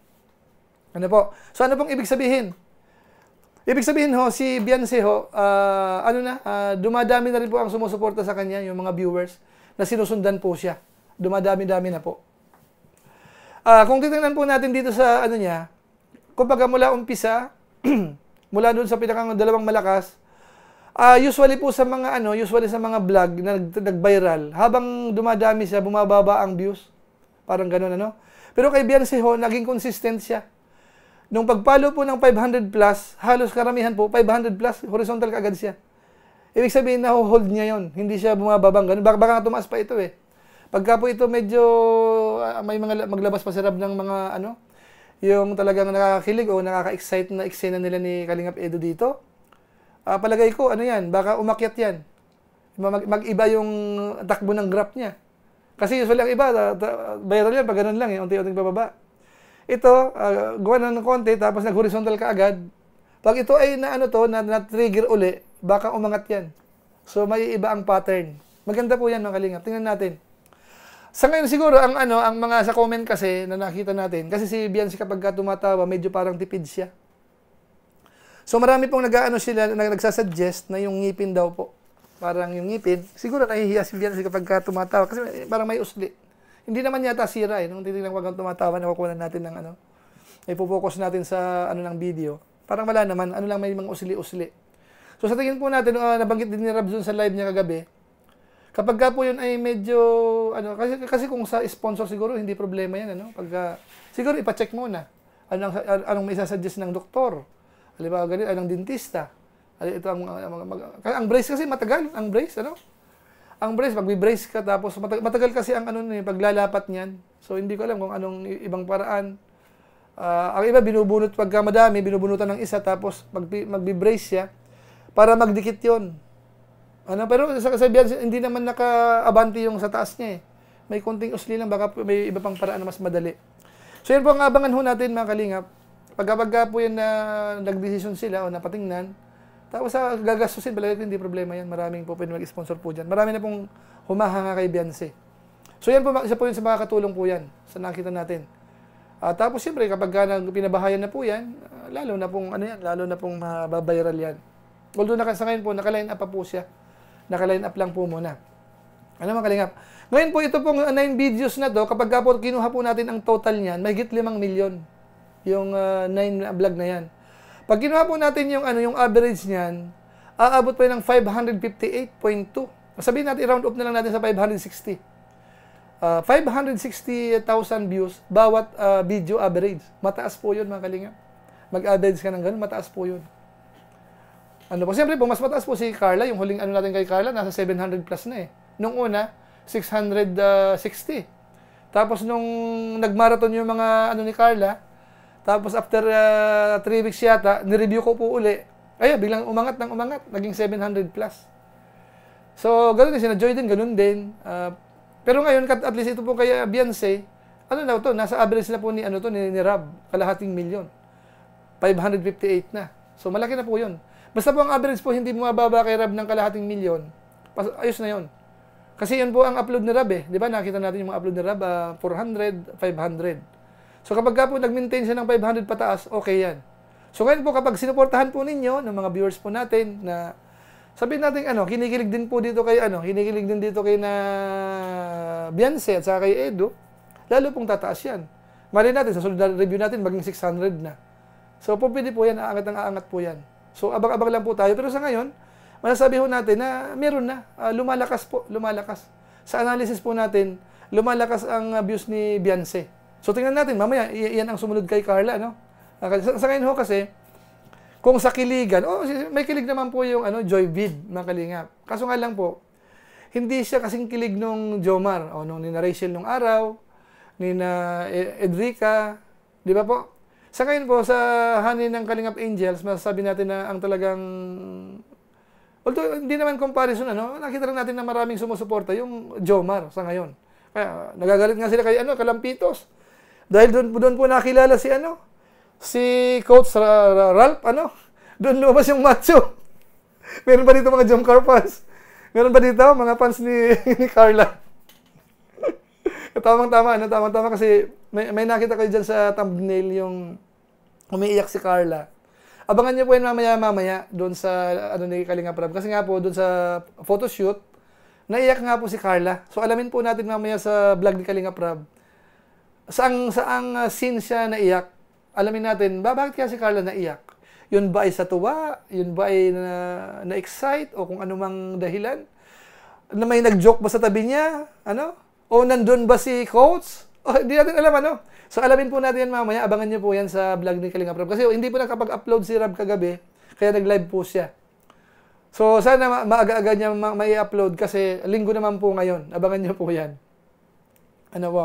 Ano po? So ano pong ibig sabihin? Ibig sabihin ho, si Beyonce ho, uh, ano na, uh, dumadami na rin po ang sumusuporta sa kanya, yung mga viewers, na sinusundan po siya. Dumadami-dami na po. Uh, kung titingnan po natin dito sa ano niya, kumbaga mula umpisa, mula doon sa pinakang dalawang malakas, uh, usually po sa mga ano, usually sa mga vlog na nag-viral, habang dumadami siya, bumababa ang views. Parang ganoon ano. Pero kay Beyonce ho, naging consistent siya. Nung pagpalo po ng 500 plus, halos karamihan po, 500 plus, horizontal kaagad siya. Ibig sabihin na hold niya yon Hindi siya bumababang ganun. Baka, baka tumaas pa ito eh. Pagka po ito medyo uh, may mga maglabas pa si Rab ng mga ano, yung talagang nakakakilig o nakaka-excite na eksena nila ni Kalingap Edo dito, uh, palagay ko, ano yan, baka umakyat yan. Mag- mag-iba yung takbo ng graph niya. Kasi usually ang iba, viral yan, pag ganun lang, eh, unti-unting bababa. Ito, uh, gawa na ng konti, tapos nag-horizontal ka agad. Pag ito ay na ano to, na, na-trigger uli, baka umangat yan. So may iba ang pattern. Maganda po yan mga kalingap. Tingnan natin. Sa ngayon siguro, ang ano, ang mga sa comment kasi na nakita natin, kasi si Bianci kapag ka tumatawa, medyo parang tipid siya. So marami pong nag-ano sila, na nagsasuggest na yung ngipin daw po. Parang yung ngipin, siguro nahihiya si Bianci kapag ka tumatawa kasi parang may usli. Hindi naman yata sira eh. Nung titignan ko hanggang tumatawa, nakukuha natin ng ano, ipopokus natin sa ano ng video. Parang wala naman, ano lang may mga usli-usli. So sa tingin po natin, uh, nabanggit din ni Rab sa live niya kagabi, kapag ka po yun ay medyo, ano, kasi, kasi kung sa sponsor siguro, hindi problema yan, ano, pagka, siguro ipacheck muna, anong, anong may sasuggest ng doktor, halimbawa ganito, anong dentista, ito ang, ang, ang, ang brace kasi matagal, ang brace, ano, ang brace, pag brace ka, tapos matagal, matagal kasi ang ano, eh, paglalapat niyan, so hindi ko alam kung anong ibang paraan, Uh, ang iba binubunot pagka madami, binubunutan ng isa tapos mag magbi-brace siya para magdikit 'yon. Ano, pero sa kasabihan hindi naman naka-abante yung sa taas niya eh. May konting usli lang baka may iba pang paraan na mas madali. So yun po ang abangan ho natin mga kalingap. Pagka po yan na nagdesisyon sila o napatingnan, tapos sa gagastusin, palagi hindi problema yan. Maraming po pwede mag-sponsor po dyan. Marami na pong humahanga kay Beyonce. So yan po, isa po yun sa makakatulong po yan sa nakita natin. Uh, tapos siyempre kapag ka pinabahayan na po yan, uh, lalo na pong ano yan, lalo na pong mababiral yan. Although naka, sa ngayon po, naka-line up pa po siya. Naka-line up lang po muna. Ano mga kalingap? Ngayon po, ito pong 9 uh, videos na to, kapag ka po kinuha po natin ang total niyan, may higit 5 milyon yung 9 uh, vlog na yan. Pag kinuha po natin yung ano yung average niyan, aabot po yan ng 558.2. Sabihin natin, i-round up na lang natin sa 560 uh, ah, 560,000 views bawat uh, video average. Mataas po yun mga kalinga. Mag-average ka ng ganun, mataas po yun. Ano po, siyempre po, mas mataas po si Carla. Yung huling ano natin kay Carla, nasa 700 plus na eh. Nung una, 660. Tapos nung nag-marathon yung mga ano ni Carla, tapos after 3 uh, weeks yata, ni-review ko po uli. Ay, biglang umangat ng umangat, naging 700 plus. So, ganun din, sina Joy din, ganun din. Uh, pero ngayon, at least ito po kay Beyonce, ano na to, nasa average na po ni, ano to, ni, ni Rab, kalahating milyon. 558 na. So, malaki na po yun. Basta po ang average po, hindi bumababa kay Rab ng kalahating milyon, ayos na yun. Kasi yun po ang upload ni Rab eh. Di ba? Nakita natin yung mga upload ni Rab, uh, 400, 500. So, kapag ka po nag-maintain siya ng 500 pataas, okay yan. So, ngayon po, kapag sinuportahan po ninyo, ng mga viewers po natin, na Sabihin natin ano, kinikilig din po dito kay ano, kinikilig din dito kay na Beyonce at saka kay Edo, lalo pong tataas yan. Mali natin, sa sunod na review natin, maging 600 na. So, po pwede po yan, aangat ang aangat po yan. So, abang-abang lang po tayo. Pero sa ngayon, masasabi po natin na meron na, uh, lumalakas po, lumalakas. Sa analysis po natin, lumalakas ang views ni Beyonce. So, tingnan natin, mamaya, iyan ang sumunod kay Carla, no? Sa, sa ngayon ho kasi, kung sa kiligan, oh, may kilig naman po yung ano, Joy Vid, mga kalingap. Kaso nga lang po, hindi siya kasing kilig nung Jomar, o nung ni na Rachel nung araw, ni na Edrica, di ba po? Sa ngayon po, sa hanin ng Kalingap Angels, masasabi natin na ang talagang Although hindi naman comparison ano, nakita lang natin na maraming sumusuporta yung Jomar sa ngayon. Kaya nagagalit nga sila kay ano, Kalampitos. Dahil doon doon po nakilala si ano, si Coach Ralph, ano, doon lumabas yung macho. Meron ba dito mga jump car fans? Meron ba dito mga fans ni, ni Carla? Tamang-tama, ano, tamang-tama kasi may, may nakita kayo dyan sa thumbnail yung umiiyak si Carla. Abangan niyo po yan mamaya-mamaya doon sa ano ni Kalinga Prab. Kasi nga po doon sa photoshoot, naiyak nga po si Carla. So alamin po natin mamaya sa vlog ni Kalinga Prab. Saang saang uh, scene siya naiyak alamin natin, ba, bakit kaya si Carla naiyak? Yun ba ay sa tuwa? Yun ba ay na, na-excite? O kung anumang dahilan? Na may nag-joke ba sa tabi niya? Ano? O nandun ba si Coach? O, hindi natin alam ano. So alamin po natin yan mamaya. Abangan niyo po yan sa vlog ni Kalinga Prab. Kasi hindi po nakapag-upload si Rab kagabi. Kaya nag-live po siya. So sana ma- maaga-aga niya ma- may upload kasi linggo naman po ngayon. Abangan niyo po yan. Ano po?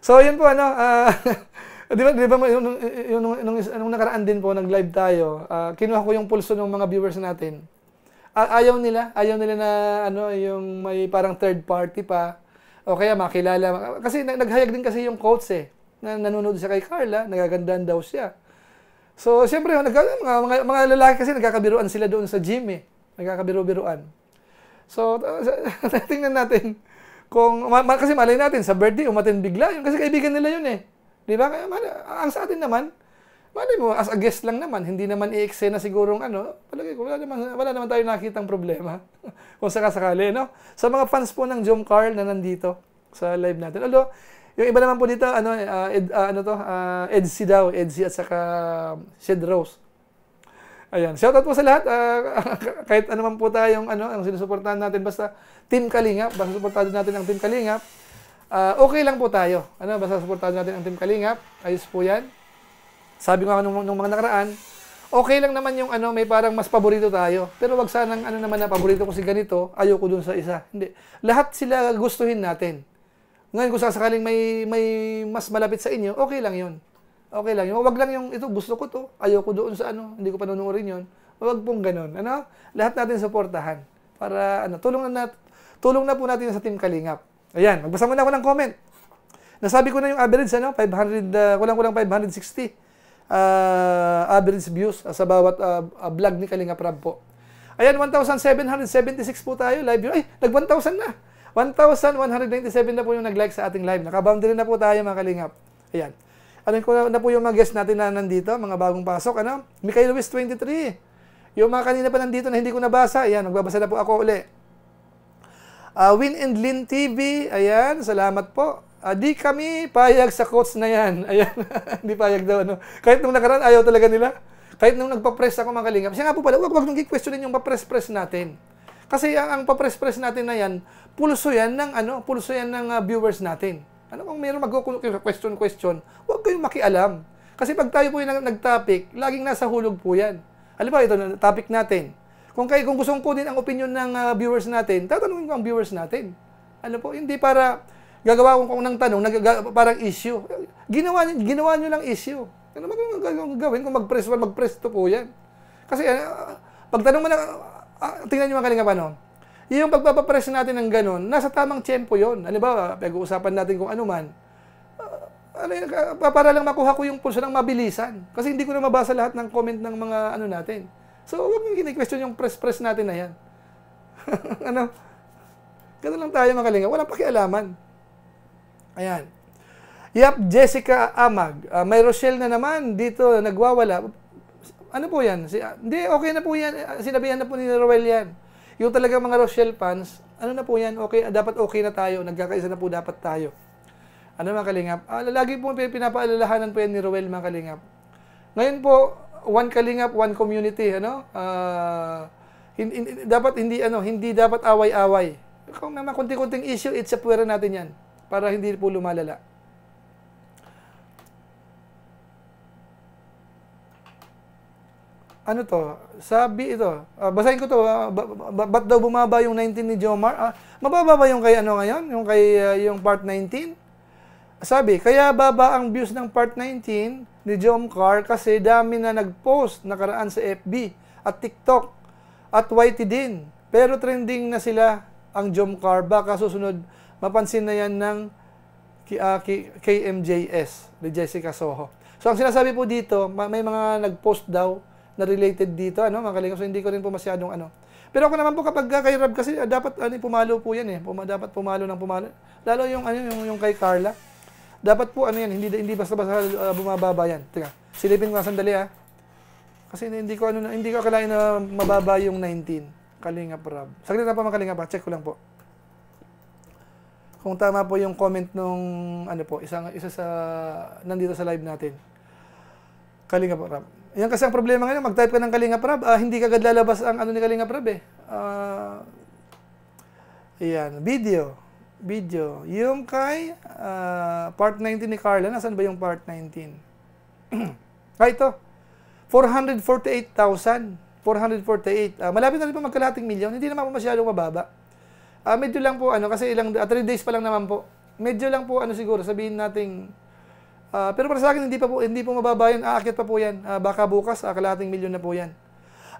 So yun po ano. Uh, Di ba, di ba yung, yung, yung, yung, yung nakaraan din po, nag-live tayo, uh, kinuha ko yung pulso ng mga viewers natin. Uh, ayaw nila, ayaw nila na ano, yung may parang third party pa, o kaya makilala. Kasi naghayag din kasi yung coach eh, na nanonood siya kay Carla, nagagandaan daw siya. So, siyempre, mga, mga, mga lalaki kasi nagkakabiruan sila doon sa gym eh. Nagkakabiru-biruan. So, tingnan natin kung, ma- ma- kasi malay natin, sa birthday, umatin bigla yun. Kasi kaibigan nila yun eh. Di ba? Kaya, ang sa atin naman, malay mo, as a guest lang naman, hindi naman i-eksena sigurong ano, palagay ko, wala naman, wala naman tayo nakitang problema. kung sakasakali, no? Sa mga fans po ng Jom Carl na nandito sa live natin. Although, yung iba naman po dito, ano, uh, ed, uh, ano to, uh, Edsy daw, Edsy at saka Shed Rose. Ayan. Shoutout po sa lahat. Uh, kahit ano man po tayong ano, ang sinusuportahan natin, basta Team Kalingap, basta suportahan natin ang Team Kalingap, uh, okay lang po tayo. Ano, basta suportahan natin ang Team Kalingap, ayos po yan. Sabi ko nga nung, nung mga nakaraan, okay lang naman yung ano, may parang mas paborito tayo. Pero wag sanang ano naman na paborito ko si ganito, ayoko dun sa isa. Hindi. Lahat sila gustuhin natin. Ngayon kung sakaling may, may mas malapit sa inyo, okay lang yun. Okay lang. Yung, wag lang yung, ito, gusto ko to. Ayoko doon sa ano, hindi ko panunuorin yon. Wag pong ganun. Ano? Lahat natin suportahan. Para, ano, tulong na, nat, tulong na po natin sa Team Kalingap. Ayan, magbasa muna ako ng comment. Nasabi ko na yung average, ano, 500, uh, kulang-kulang 560 uh, average views uh, sa bawat uh, uh, vlog ni Kalingap Rab po. Ayan, 1,776 po tayo live view. Ay, nag 1,000 na. 1,197 na po yung nag-like sa ating live. Nakaboundary na po tayo mga Kalingap. Ayan. Ano ko na, na po yung mga guest natin na nandito, mga bagong pasok, ano? Mikhail Luis 23. Yung mga kanina pa nandito na hindi ko nabasa, ayan, magbabasa na po ako uli. Uh, Win and Lin TV, ayan, salamat po. Uh, di kami payag sa quotes na yan. Ayan, hindi payag daw. Ano. Kahit nung nakaraan, ayaw talaga nila. Kahit nung nagpa-press ako mga kalingap. Siya nga po pala, wag wag nung questionin yung pa-press-press natin. Kasi ang, ang pa-press-press natin na yan, pulso yan ng, ano, pulso yan ng uh, viewers natin. Ano kung mayroon mag-question-question, huwag kayong makialam. Kasi pag tayo po yung nag-topic, laging nasa hulog po yan. Alam ito, topic natin. Kung kayo, kung gusto ko din ang opinion ng uh, viewers natin, tatanungin ko ang viewers natin. Ano po, hindi para gagawa ko kung ng tanong, nag, parang issue. Ginawa, ginawa nyo lang issue. Ano kung gawin? Kung mag-press 1, mag-press 2 po yan. Kasi, uh, pagtanong mo na, uh, tingnan nyo mga kalinga pa, no? Yung pagpapapress natin ng ganun, nasa tamang tempo yon. Ba, pag-uusapan natin kung ano man. Uh, ano yun, para lang makuha ko yung pulso ng mabilisan. Kasi hindi ko na mabasa lahat ng comment ng mga ano natin. So, huwag mong kini-question yung press-press natin na yan. ano? Ganun lang tayo makalinga. Walang pakialaman. Ayan. Yap, Jessica Amag. Uh, may Rochelle na naman dito nagwawala. Ano po yan? Si, uh, hindi, okay na po yan. Sinabihan na po ni Roel yan. Yung talaga mga Rochelle fans, ano na po yan, okay, dapat okay na tayo, nagkakaisa na po dapat tayo. Ano mga kalingap? Ah, lagi po pinapaalalahanan po yan ni Roel mga kalingap. Ngayon po, one kalingap, one community, ano? Uh, hin, hin, dapat hindi ano, hindi dapat away-away. Kung may kunti-kunting issue, it's a puwera natin yan para hindi po lumalala. Ano to, sabi ito, uh, basahin ko to, uh, ba, ba, ba't daw bumaba yung 19 ni Jomar? Uh, mababa ba yung kay ano ngayon? Yung kay uh, yung part 19? Sabi, kaya baba ang views ng part 19 ni Jomcar kasi dami na nag-post nakaraan sa FB at TikTok at YT din. Pero trending na sila ang Jomcar. Baka susunod mapansin na yan ng uh, KMJS, ni Jessica Soho. So ang sinasabi po dito, may mga nag-post daw na related dito, ano, mga kalingap. So, hindi ko rin po masyadong ano. Pero ako naman po kapag kay Rab kasi dapat ano pumalo po 'yan eh. Puma, dapat pumalo ng pumalo. Lalo yung ano yung, yung kay Carla. Dapat po ano 'yan, hindi hindi basta-basta uh, bumababa 'yan. Teka, silipin ko sandali ah. Kasi hindi ko ano hindi ko akalain na mababa yung 19. Kalinga Rab. Saglit na pa mga Kalinga pa, check ko lang po. Kung tama po yung comment nung ano po, isang isa sa nandito sa live natin. Kalinga Rab. Yan kasi ang problema ngayon, mag-type ka ng Kalinga Prab, uh, hindi kagad lalabas ang ano ni Kalinga Prab eh. Uh, yan, video. Video. Yung kay uh, part 19 ni Carla, nasan ba yung part 19? ah, ito. 448,000. 448. Uh, malapit na rin po magkalating milyon. Hindi naman po masyadong mababa. Uh, medyo lang po, ano, kasi ilang, 3 uh, days pa lang naman po. Medyo lang po, ano siguro, sabihin nating Uh, pero para sa akin, hindi pa po, hindi po mababa yan. Aakyat pa po yan. Uh, baka bukas, uh, kalating milyon na po yan.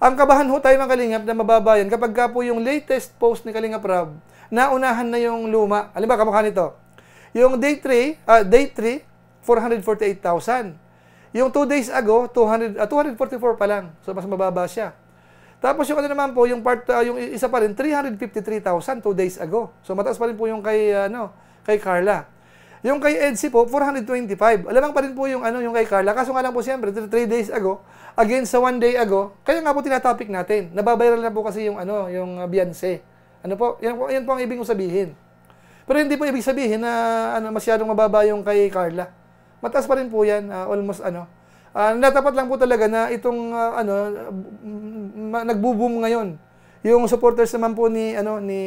Ang kabahan ho tayo mga kalingap na mababa yan kapag ka po yung latest post ni Kalingap Rob, naunahan na yung luma. Alam ba, kamukha nito. Yung day 3, uh, day 3, 448,000. Yung 2 days ago, 200, uh, 244 pa lang. So, mas mababa siya. Tapos yung ano naman po, yung part, uh, yung isa pa rin, 353,000 two days ago. So mataas pa rin po yung kay, ano, kay Carla. Yung kay Edsy po, 425. Alamang pa rin po yung, ano, yung kay Carla. Kaso nga lang po siyempre, 3 days ago, against sa 1 day ago, kaya nga po tinatopic natin. Nababiral na po kasi yung, ano, yung uh, Beyonce. Ano po, yan po, yan po ang ibig kong sabihin. Pero hindi po ibig sabihin na ano, masyadong mababa yung kay Carla. Mataas pa rin po yan, uh, almost ano, Uh, natapat lang po talaga na itong uh, ano nagbo-boom ngayon. Yung supporters naman po ni ano ni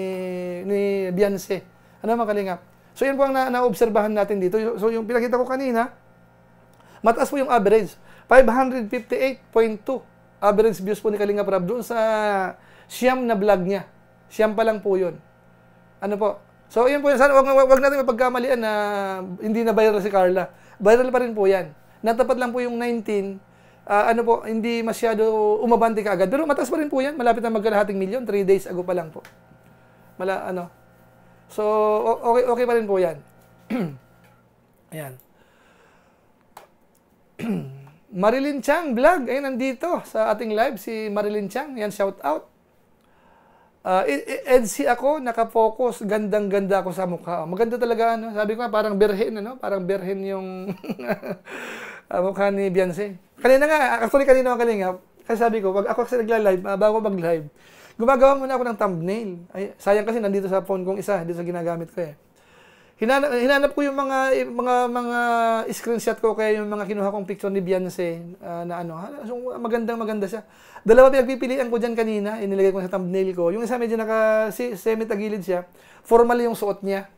ni Beyonce. Ano mga? So yun po ang na- naobserbahan natin dito. So yung pinakita ko kanina, mataas po yung average. 558.2 average views po ni Kalingap Rab doon sa siyam na vlog niya. Siyam pa lang po yun. Ano po? So, yun po yun. Sana wag, wag, natin mapagkamalian na hindi na viral si Carla. Viral pa rin po yan natapat lang po yung 19, uh, ah, ano po, hindi masyado umabante ka agad. Pero mataas pa rin po yan, malapit na magkalahating milyon, 3 days ago pa lang po. Mala, ano. So, okay, okay pa rin po yan. Ayan. Marilyn Chang vlog, ayun nandito sa ating live si Marilyn Chang. Yan shout out. Uh, EDC ako, nakapokus, gandang-ganda ako sa mukha. Maganda talaga, ano? Sabi ko nga, parang berhen, ano? Parang berhen yung uh, mukha ni Beyonce. Kanina nga, actually kanina ako kalinga, kasi sabi ko, wag ako kasi nagla-live, uh, bago mag-live, gumagawa muna ako ng thumbnail. Ay, sayang kasi nandito sa phone kong isa, dito sa ginagamit ko eh. Hinanap, hinanap ko yung mga mga mga screenshot ko kaya yung mga kinuha kong picture ni Beyonce uh, na ano, so, magandang maganda siya. Dalawa pinagpipilian ko diyan kanina, inilagay ko sa thumbnail ko. Yung isa medyo naka si, semi tagilid siya. Formal yung suot niya.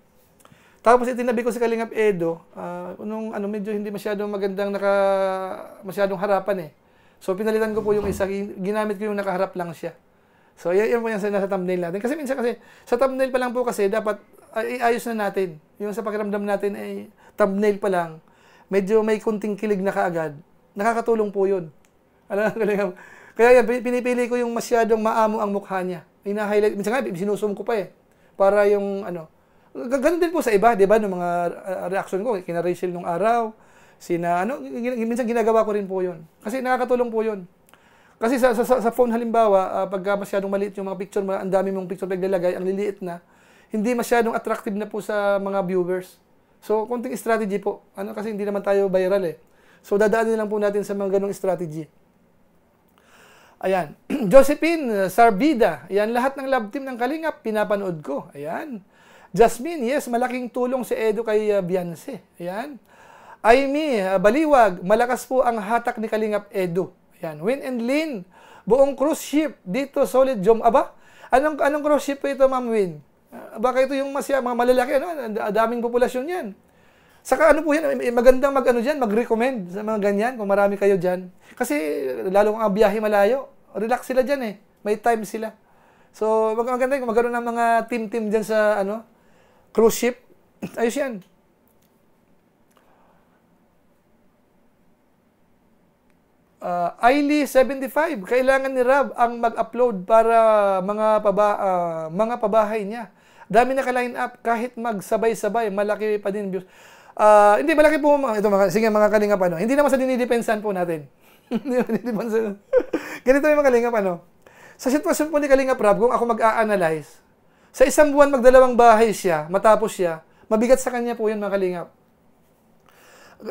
Tapos itinabi ko si Kalingap Edo, uh, nung ano medyo hindi masyadong magandang naka masyadong harapan eh. So pinalitan ko po yung isa, ginamit ko yung nakaharap lang siya. So yan, yan po yung nasa thumbnail natin. Kasi minsan kasi sa thumbnail pa lang po kasi dapat ay, ayos na natin. Yung sa pakiramdam natin ay thumbnail pa lang, medyo may kunting kilig na kaagad. Nakakatulong po yun. Alam Kalingap. Kaya yan, pinipili ko yung masyadong maamo ang mukha niya. Ina-highlight, minsan nga sinusum ko pa eh. Para yung ano, Ganun din po sa iba, 'di ba, ng mga uh, reaction ko kina Rachel nung araw, sina ano, minsan ginagawa ko rin po 'yon. Kasi nakakatulong po 'yon. Kasi sa, sa, sa phone halimbawa, uh, pagka masyadong maliit yung mga picture, ang dami mong picture naglalagay, ang liliit na, hindi masyadong attractive na po sa mga viewers. So, konting strategy po. Ano kasi hindi naman tayo viral eh. So, dadaanin lang po natin sa mga ganong strategy. Ayan. Josephine Sarbida. Ayan, lahat ng love team ng Kalingap, pinapanood ko. Ayan. Jasmine, yes, malaking tulong si Edo kay uh, Beyonce. Ayan. Aimee, uh, Baliwag, malakas po ang hatak ni Kalingap Edo. Ayan. Win and Lin, buong cruise ship dito, solid jom. Aba, anong, anong cruise ship ito, Ma'am Win? Uh, baka ito yung masya, mga malalaki, ano, daming populasyon yan. Saka ano po yan, magandang mag-ano dyan, mag-recommend sa mga ganyan, kung marami kayo dyan. Kasi lalo ang biyahe malayo, relax sila dyan eh. May time sila. So, maganda kung magkaroon ng mga team-team dyan sa, ano, Cruise ship, ayos yan. Uh, Ailey 75, kailangan ni Rab ang mag-upload para mga paba, uh, mga pabahay niya. Dami na ka-line up kahit magsabay-sabay, malaki pa din views. Uh, hindi malaki po ito mga sige mga kalingap ano. Hindi naman sa dinidepensan po natin. Ganito yung mga kalingap ano. Sa sitwasyon po ni Kalingap Rab, kung ako mag-a-analyze, sa isang buwan magdalawang bahay siya, matapos siya, mabigat sa kanya po yun mga kalingap.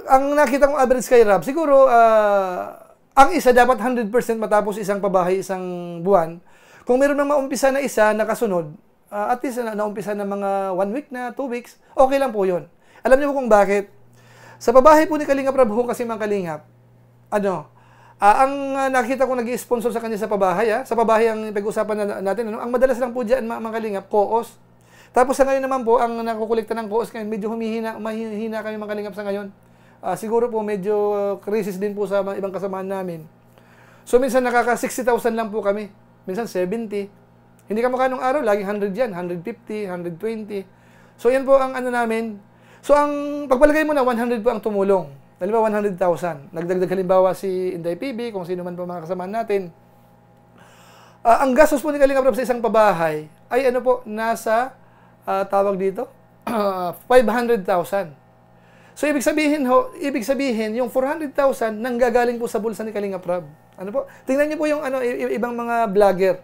Ang nakita kong average kay Rob, siguro uh, ang isa dapat 100% matapos isang pabahay isang buwan. Kung meron nang maumpisa na isa nakasunod, uh, at least na, naumpisa na mga one week na, two weeks, okay lang po yun. Alam niyo po kung bakit? Sa pabahay po ni Kalingap Prabhu kasi mga Kalingap, ano, Uh, ang uh, nakita ko nag-sponsor sa kanya sa pabahay, ha? Ah, sa pabahay ang pag-usapan na, natin, ano? ang madalas lang po dyan, mga, mga kalingap, koos. Tapos sa ngayon naman po, ang nakukulikta ng koos ngayon, medyo humihina, mahihina kami mga kalingap sa ngayon. Uh, siguro po, medyo uh, crisis din po sa ibang kasamahan namin. So minsan nakaka 60,000 lang po kami. Minsan 70. Hindi ka mukha nung araw, laging 100 yan, 150, 120. So yan po ang ano namin. So ang pagpalagay mo na 100 po ang tumulong. Halimbawa, 100,000. Nagdagdag halimbawa si Inday PB, kung sino man pa mga kasamahan natin. Uh, ang gastos po ni Kalinga Prab sa isang pabahay ay ano po, nasa, uh, tawag dito, uh, 500,000. So, ibig sabihin ho, ibig sabihin, yung 400,000 nang gagaling po sa bulsa ni Kalinga Prab. Ano po? Tingnan niyo po yung ano, ibang mga vlogger.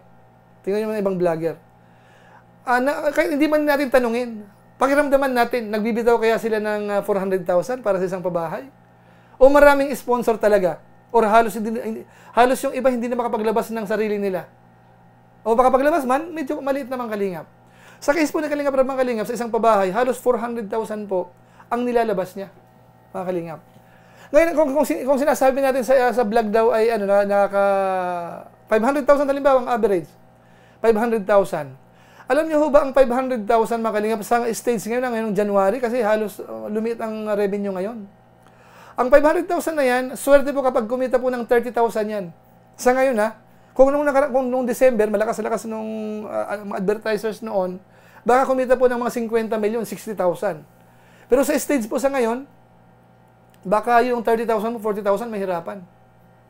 Tingnan niyo mga ibang vlogger. Uh, na, kahit hindi man natin tanungin, pakiramdaman natin, nagbibitaw kaya sila ng 400,000 para sa isang pabahay? O maraming sponsor talaga? Or halos, hindi, halos yung iba hindi na makapaglabas ng sarili nila? O makapaglabas man, medyo maliit naman kalingap. Sa case po ng Kalingap Ramang Kalingap, sa isang pabahay, halos 400,000 po ang nilalabas niya, mga Kalingap. Ngayon, kung, kung, kung sinasabi natin sa, sa vlog daw ay ano, na, nakaka 500,000 halimbawa ang average. 500,000. Alam niyo ho ba ang 500,000 mga Kalingap sa stage ngayon, ngayong January, kasi halos uh, lumit ang revenue ngayon. Ang 500,000 na yan, swerte po kapag kumita po ng 30,000 yan. Sa ngayon ha, kung nung, kung nung December, malakas-lakas nung uh, mga advertisers noon, baka kumita po ng mga 50 million, 60,000. Pero sa stage po sa ngayon, baka yung 30,000 mo, 40,000, mahirapan.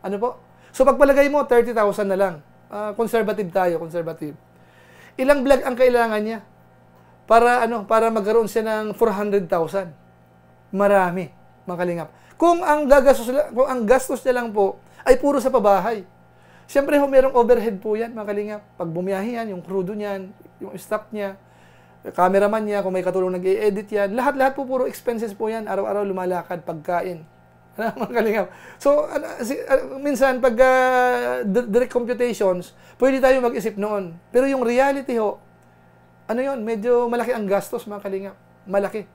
Ano po? So pagpalagay mo, 30,000 na lang. Uh, conservative tayo, conservative. Ilang vlog ang kailangan niya? Para ano, para magkaroon siya ng 400,000. Marami, mga kalingap. Kung ang gagastos kung ang gastos niya lang po ay puro sa pabahay. Siyempre, merong overhead po yan, mga kalingap. Pag bumiyahe yan, yung crew niyan, yung staff niya, cameraman niya, kung may katulong nag-i-edit yan, lahat-lahat po puro expenses po yan, araw-araw lumalakad, pagkain. Ano, mga. So, ano, si, uh, minsan, pag uh, direct computations, pwede tayo mag-isip noon. Pero yung reality ho, ano yon medyo malaki ang gastos, mga kalingap. Malaki.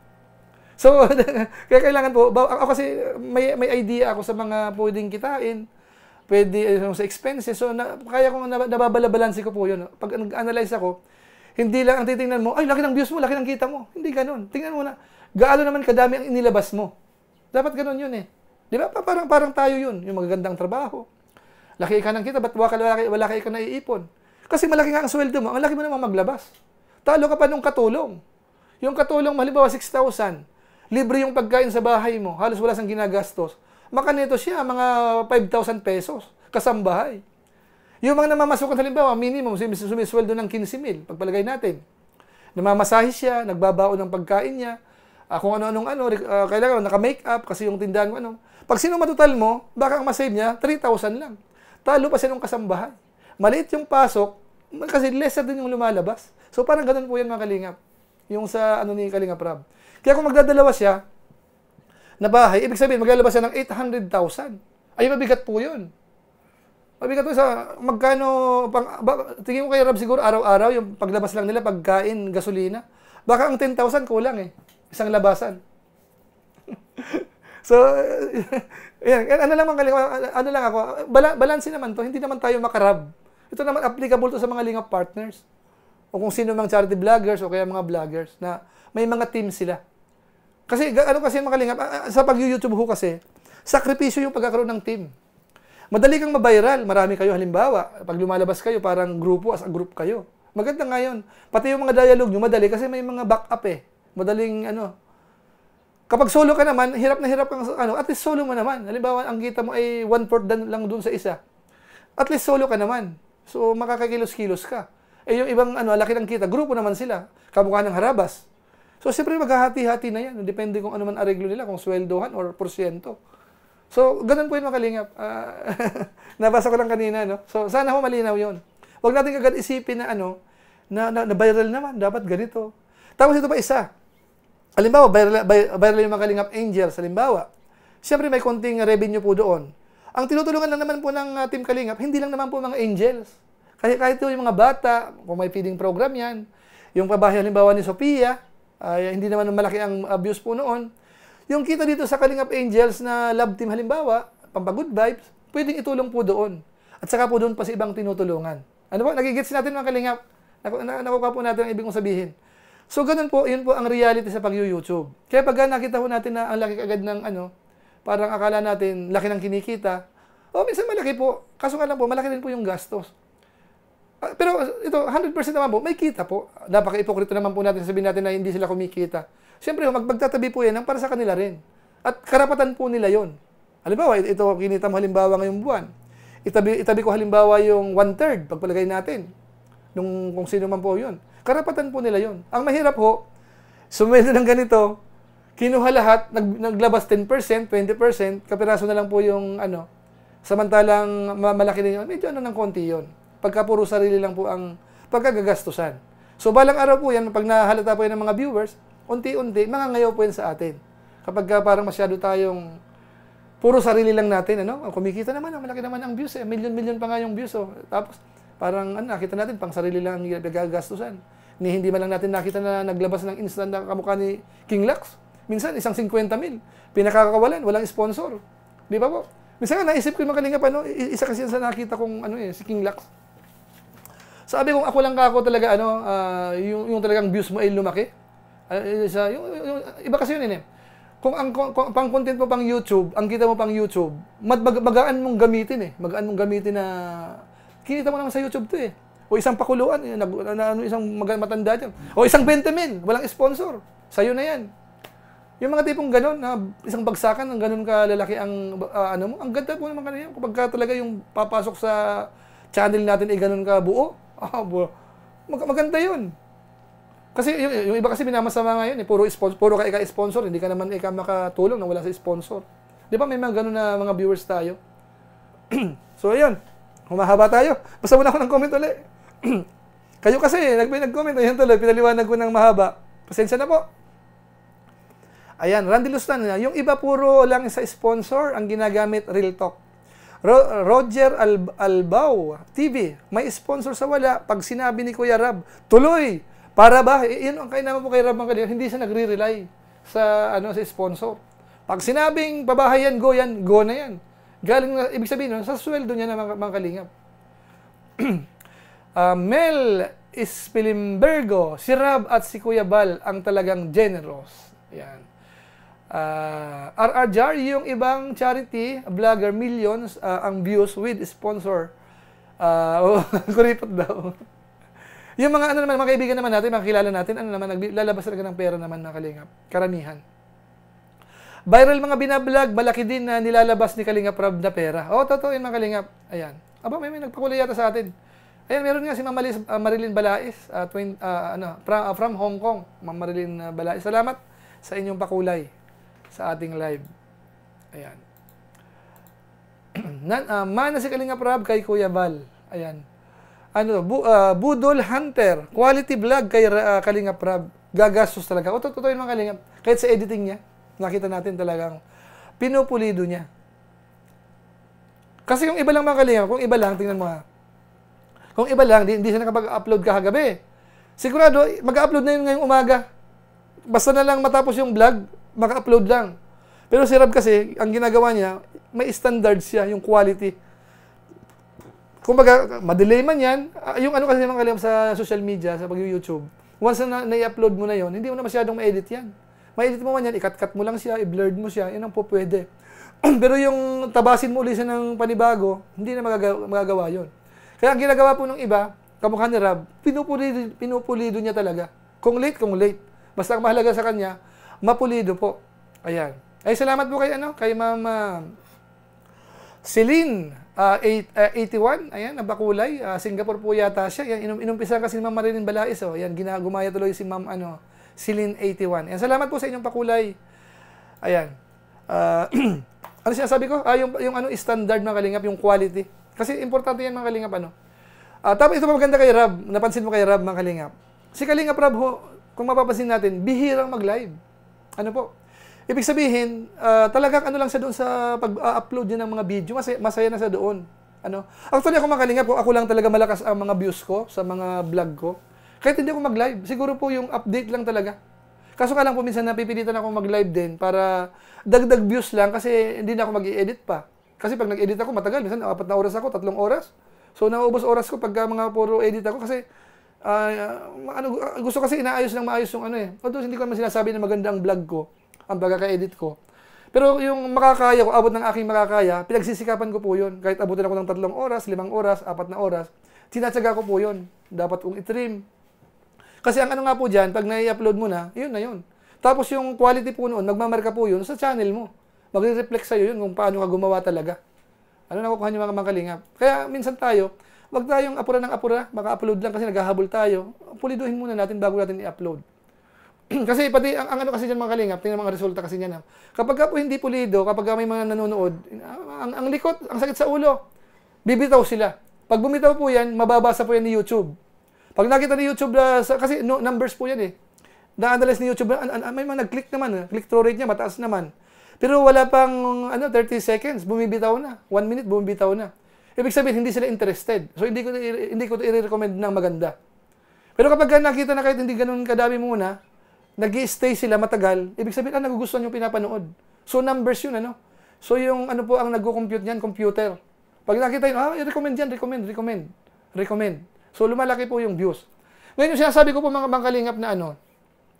So, kaya kailangan po, ako kasi may, may idea ako sa mga pwedeng kitain, pwede uh, sa expenses. So, na, kaya kong nababalabalansi ko po yun. Pag nag-analyze ako, hindi lang ang titingnan mo, ay, laki ng views mo, laki ng kita mo. Hindi ganun. Tingnan mo na, gaano naman kadami ang inilabas mo. Dapat ganun yun eh. Di ba? Parang, parang tayo yun. Yung magagandang trabaho. Laki ka ng kita, ba't wala, wala, wala ka naiipon? Kasi malaki nga ang sweldo mo, ang laki mo naman maglabas. Talo ka pa nung katulong. Yung katulong, halimbawa 6,000. Libre yung pagkain sa bahay mo. Halos wala sang ginagastos. Maka nito siya, mga 5,000 pesos. Kasambahay. Yung mga namamasukan halimbawa, minimum, sumisweldo ng 15 mil, pagpalagay natin. Namamasahe siya, nagbabaon ng pagkain niya, uh, kung ano-anong ano, uh, kailangan naka-make up kasi yung tindahan mo ano. Pag sino matutal mo, baka ang masave niya, 3,000 lang. Talo pa siya nung kasambahay. Maliit yung pasok, kasi lesser din yung lumalabas. So parang ganun po yan mga kalingap. Yung sa ano ni Kalingap Rab. Kaya kung magdadalawa siya, na bahay, ibig sabihin maglalabas siya ng 800,000. Ay mabigat po yun. Mabigat po sa magkano, pang, ba, tingin mo kay Rab siguro araw-araw, yung paglabas lang nila, pagkain, gasolina. Baka ang 10,000 kulang eh. Isang labasan. so, yan, ano lang mga ano lang ako, bala, balansin naman to, hindi naman tayo makarab. Ito naman applicable to sa mga lingap partners. O kung sino mang charity vloggers o kaya mga vloggers na may mga team sila. Kasi ano kasi mga lingap, sa pag-YouTube ho kasi, sakripisyo yung pagkakaroon ng team. Madali kang mabiral. Marami kayo halimbawa. Pag lumalabas kayo, parang grupo as a group kayo. Maganda ngayon. Pati yung mga dialogue nyo, madali kasi may mga backup eh. Madaling ano. Kapag solo ka naman, hirap na hirap kang ano, at least solo mo naman. Halimbawa, ang kita mo ay one-fourth lang dun sa isa. At least solo ka naman. So, makakakilos-kilos ka. Eh, yung ibang ano, laki ng kita, grupo naman sila. Kamukha ng harabas. So, siyempre maghahati-hati na yan. Depende kung ano man areglo nila, kung sweldohan or porsyento. So, ganun po yung mga kalingap. Uh, nabasa ko lang kanina, no? So, sana ho malinaw yon. Huwag natin agad isipin na ano, na, na, na viral naman, dapat ganito. Tapos ito pa isa. Halimbawa, viral, viral yung mga kalingap angels, halimbawa. Siyempre, may konting revenue po doon. Ang tinutulungan lang naman po ng uh, Team Kalingap, hindi lang naman po mga angels. Kahit, kahit yung mga bata, kung may feeding program yan, yung pabahay halimbawa ni Sophia, ay hindi naman malaki ang abuse po noon, yung kita dito sa Kalingap Angels na love team halimbawa, pampagood vibes, pwedeng itulong po doon. At saka po doon pa sa ibang tinutulungan. Ano po? Nagigits natin mga Kalingap. Nakukuha po natin ang ibig kong sabihin. So, ganun po, yun po ang reality sa pag-YouTube. Kaya pag nakita po natin na ang laki agad ng ano, parang akala natin laki ng kinikita, o oh, minsan malaki po. Kaso nga lang po, malaki din po yung gastos. Uh, pero ito, 100% naman po, may kita po. Napaka-ipokrito naman po natin sabihin natin na hindi sila kumikita. Siyempre, magpagtatabi po yan ang para sa kanila rin. At karapatan po nila yon. Halimbawa, ito kinita mo halimbawa ngayong buwan. Itabi, itabi ko halimbawa yung one-third, pagpalagay natin. Nung, kung sino man po yun. Karapatan po nila yon. Ang mahirap po, sumweldo ng ganito, kinuha lahat, nag, naglabas 10%, 20%, kapiraso na lang po yung ano, Samantalang ma- malaki din yun, medyo ano ng konti yun. Pagka puro sarili lang po ang pagkagagastusan. So balang araw po yan, pag nahalata po yan ng mga viewers, unti-unti, mga ngayaw po yan sa atin. Kapag ka parang masyado tayong puro sarili lang natin, ano? Kumikita naman, ang malaki naman ang views eh. Million-million pa nga yung views, oh. Tapos, parang, ano, nakita natin, pang sarili lang ang nagagastusan. Ni hindi man lang natin nakita na naglabas ng instant na kamukha ni King Lux. Minsan, isang 50 mil. Pinakakawalan, walang sponsor. Di ba po? Minsan nga, naisip ko yung mga kalingap, ano, isa kasi yan sa nakita kong, ano eh, si King Lux. Sabi kong ako lang kako talaga, ano, uh, yung, yung talagang views mo ay lumaki. Uh, isa, yung, yung, iba kasi yun eh. Kung ang kung, kung, pang content mo pang YouTube, ang kita mo pang YouTube, mag, mag, magaan mong gamitin eh. Magaan mong gamitin na kinita mo naman sa YouTube to eh. O isang pakuluan, eh, na, na, ano, isang matanda dyan. O isang 20 min, walang sponsor. Sa'yo na yan. Yung mga tipong ganun, na isang bagsakan ng ganun kalalaki ang uh, ano mo, ang ganda po naman kanina. Kapag ka talaga yung papasok sa channel natin ay ganun ka buo, ah, buo. Mag- maganda yun. Kasi yung, yung iba kasi minamasama ngayon, eh, puro, sponsor, puro ka ika-sponsor, hindi ka naman ika makatulong na wala sa sponsor. Di ba may mga ganun na mga viewers tayo? so, ayun. Humahaba tayo. Basta muna ako ng comment ulit. Kayo kasi, nag nag-comment, ayun tuloy, pinaliwanag ko ng mahaba. Pasensya na po. Ayan, Randy Lustan, yung iba puro lang sa sponsor ang ginagamit Real Talk. Ro- Roger Al- Albao TV, may sponsor sa wala. Pag sinabi ni Kuya Rab, tuloy! Para ba? Yun ang kainaman po kay Rab Mangkalingap, hindi siya nagre-rely sa ano sa sponsor. Pag sinabing babahayan, go yan, go na yan. Galing na, ibig sabihin, no, sa sweldo niya na mga, mga kalingap. uh, Mel Espilimbergo, si Rab at si Kuya Bal ang talagang generous. Yan. Uh, RRJAR, yung ibang charity, vlogger, millions uh, ang views with sponsor. Uh, kuripot daw. Yung mga ano naman, mga kaibigan naman natin, mga kilala natin, ano naman, naglalabas talaga ng pera naman na kalingap. Karamihan. Viral mga binablog, malaki din na nilalabas ni Kalingap Rob na pera. Oh, totoo yun mga Kalingap. Ayan. Aba, may, may nagpakulay yata sa atin. Ayan, meron nga si Ma'am Maris, uh, Marilyn Balais, uh, twin, uh, ano, from, uh, from Hong Kong. Ma'am Marilyn uh, Balais. Salamat sa inyong pakulay sa ating live. Ayan. Nan, uh, mana si Kalinga Prab kay Kuya Bal. Ayan. Ano, bu, uh, Budol Hunter, quality vlog kay uh, Kalinga Prab. Gagastos talaga. O, totoo yun mga Kalinga. Kahit sa editing niya, nakita natin talagang pinupulido niya. Kasi yung iba lang mga Kalinga, kung iba lang, tingnan mo ha. Kung iba lang, di, hindi siya nakapag-upload kahagabi. Sigurado, mag-upload na yun ngayong umaga. Basta na lang matapos yung vlog, maka-upload lang. Pero si Rab kasi, ang ginagawa niya, may standard siya, yung quality. Kung baga, madelay man yan, uh, yung ano kasi naman kalim sa social media, sa pag-YouTube, once na na-upload mo na yon hindi mo na masyadong ma-edit yan. Ma-edit mo man yan, ikat-cut mo lang siya, i-blurred mo siya, yun ang po pwede. Pero yung tabasin mo ulit siya ng panibago, hindi na magagawa, magagawa yun. Kaya ang ginagawa po ng iba, kamukha ni Rab, pinupulido, pinupulido niya talaga. Kung late, kung late. Basta ang mahalaga sa kanya, mapulido po. Ayan. Ay, salamat po kay, ano, kay Ma'am uh, Celine, uh, 8, uh, 81. Ayan, nabakulay. Uh, Singapore po yata siya. Yan, inum inumpisa kasi ni Ma'am Marilyn Balais. Oh. Yan, ginagumaya tuloy si Ma'am ano, Celine 81. Ayan, salamat po sa inyong pakulay. Ayan. Uh, ano sinasabi ko? Ah, yung, yung ano, standard mga kalingap, yung quality. Kasi importante yan mga kalingap. Ano? Uh, tapos ito maganda kay Rab. Napansin mo kay Rab mga kalingap. Si Kalingap Rab, ho, kung mapapansin natin, bihirang mag-live. Ano po? Ibig sabihin, uh, talagang ano lang sa doon sa pag-upload niya ng mga video, masaya, masaya na sa doon. Ano? Actually, ako makalingap ako lang talaga malakas ang mga views ko sa mga vlog ko. Kahit hindi ako mag-live, siguro po yung update lang talaga. Kaso nga lang po minsan napipilitan ako mag-live din para dagdag views lang kasi hindi na ako mag-i-edit pa. Kasi pag nag-edit ako matagal, minsan apat na oras ako, tatlong oras. So naubos oras ko pag mga puro edit ako kasi uh, ano, gusto kasi inaayos lang maayos yung ano eh. Although hindi ko naman sinasabi na maganda ang vlog ko ang pagkaka-edit ko. Pero yung makakaya ko, abot ng aking makakaya, pinagsisikapan ko po yun. Kahit abutin ako ng tatlong oras, limang oras, apat na oras, tinatsaga ko po yun. Dapat kong itrim. Kasi ang ano nga po dyan, pag nai-upload mo na, yun na yun. Tapos yung quality po noon, magmamarka po yun sa channel mo. Magre-reflect sa'yo yun kung paano ka gumawa talaga. Ano nakukuha niyo mga mangkalingap. Kaya minsan tayo, wag tayong apura ng apura, maka-upload lang kasi naghahabol tayo. Puliduhin muna natin bago natin i-upload. kasi pati ang, ang ano kasi diyan mga kalingap, tingnan mga resulta kasi niyan. Kapag ka po hindi pulido, kapag ka may mga nanonood, ang, ang likot, ang sakit sa ulo, bibitaw sila. Pag bumitaw po yan, mababasa po yan ni YouTube. Pag nakita ni YouTube, sa, kasi no, numbers po yan eh. Na-analyze ni YouTube, an, an, may mga nag-click naman, ah. click through rate niya, mataas naman. Pero wala pang ano 30 seconds, bumibitaw na. 1 minute, bumibitaw na. Ibig sabihin, hindi sila interested. So, hindi ko, hindi ko i-recommend ng maganda. Pero kapag ka nakita na kahit hindi ganun kadami muna, nag stay sila matagal, ibig sabihin, ah, nagugustuhan yung pinapanood. So, numbers yun, ano? So, yung ano po ang nagko-compute niyan, computer. Pag nakita yun, ah, i-recommend yan, recommend, recommend, recommend. So, lumalaki po yung views. Ngayon, yung sinasabi ko po mga bangkalingap na ano,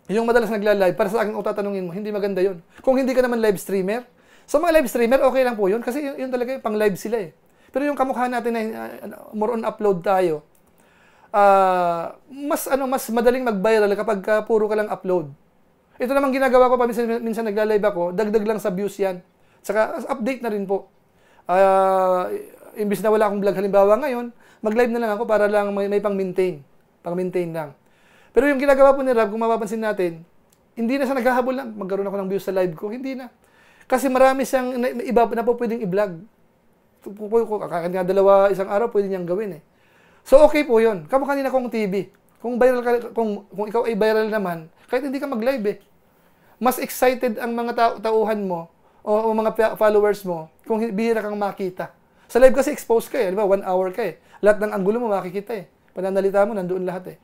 yung madalas nagla-live, para sa akin, kung tatanungin mo, hindi maganda yun. Kung hindi ka naman live streamer, sa mga live streamer, okay lang po yun, kasi yun, yun talaga yung pang live sila eh. Pero yung kamukha natin na uh, more on upload tayo, uh, mas ano mas madaling mag-viral kapag ka puro ka lang upload. Ito naman ginagawa ko pa minsan, minsan nagla-live ako, dagdag lang sa views yan. Saka update na rin po. Uh, imbis na wala akong vlog halimbawa ngayon, mag-live na lang ako para lang may, may pang-maintain. Pang-maintain lang. Pero yung ginagawa po ni Rob, kung mapapansin natin, hindi na sa naghahabol lang, magkaroon ako ng views sa live ko. Hindi na. Kasi marami siyang iba na po pwedeng i-vlog kanya dalawa isang araw pwede niyang gawin eh. So okay po 'yon. Kamukha kanina kong TV. Kung viral ka, kung, kung ikaw ay viral naman, kahit hindi ka mag-live eh. Mas excited ang mga ta- tauhan mo o, o mga followers mo kung bihira kang makita. Sa live kasi exposed ka eh, di ba? One hour ka eh. Lahat ng anggulo mo makikita eh. Pananalita mo, nandoon lahat eh.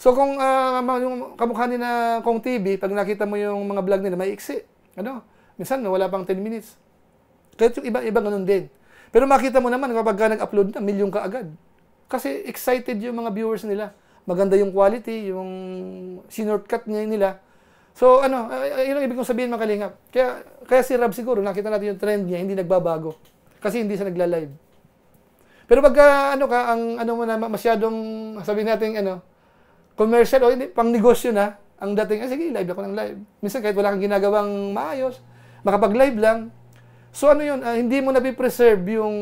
So kung uh, yung kamukha ni na kong TV, pag nakita mo yung mga vlog nila, may iksi. Ano? Minsan, wala pang 10 minutes. Kahit yung iba, iba ganun din. Pero makita mo naman kapag ka nag-upload na, milyon ka agad. Kasi excited yung mga viewers nila. Maganda yung quality, yung sinortcut niya nila. So ano, yun ang ibig kong sabihin mga kalingap. Kaya, kaya si Rob siguro, nakita natin yung trend niya, hindi nagbabago. Kasi hindi siya nagla-live. Pero pagka ano ka, ang ano mo na masyadong, sabihin natin ano, commercial o hindi, pang negosyo na, ang dating, ah, sige, live ako ng live. Minsan kahit wala kang ginagawang maayos, makapag-live lang, So ano yun, uh, hindi mo na-preserve yung,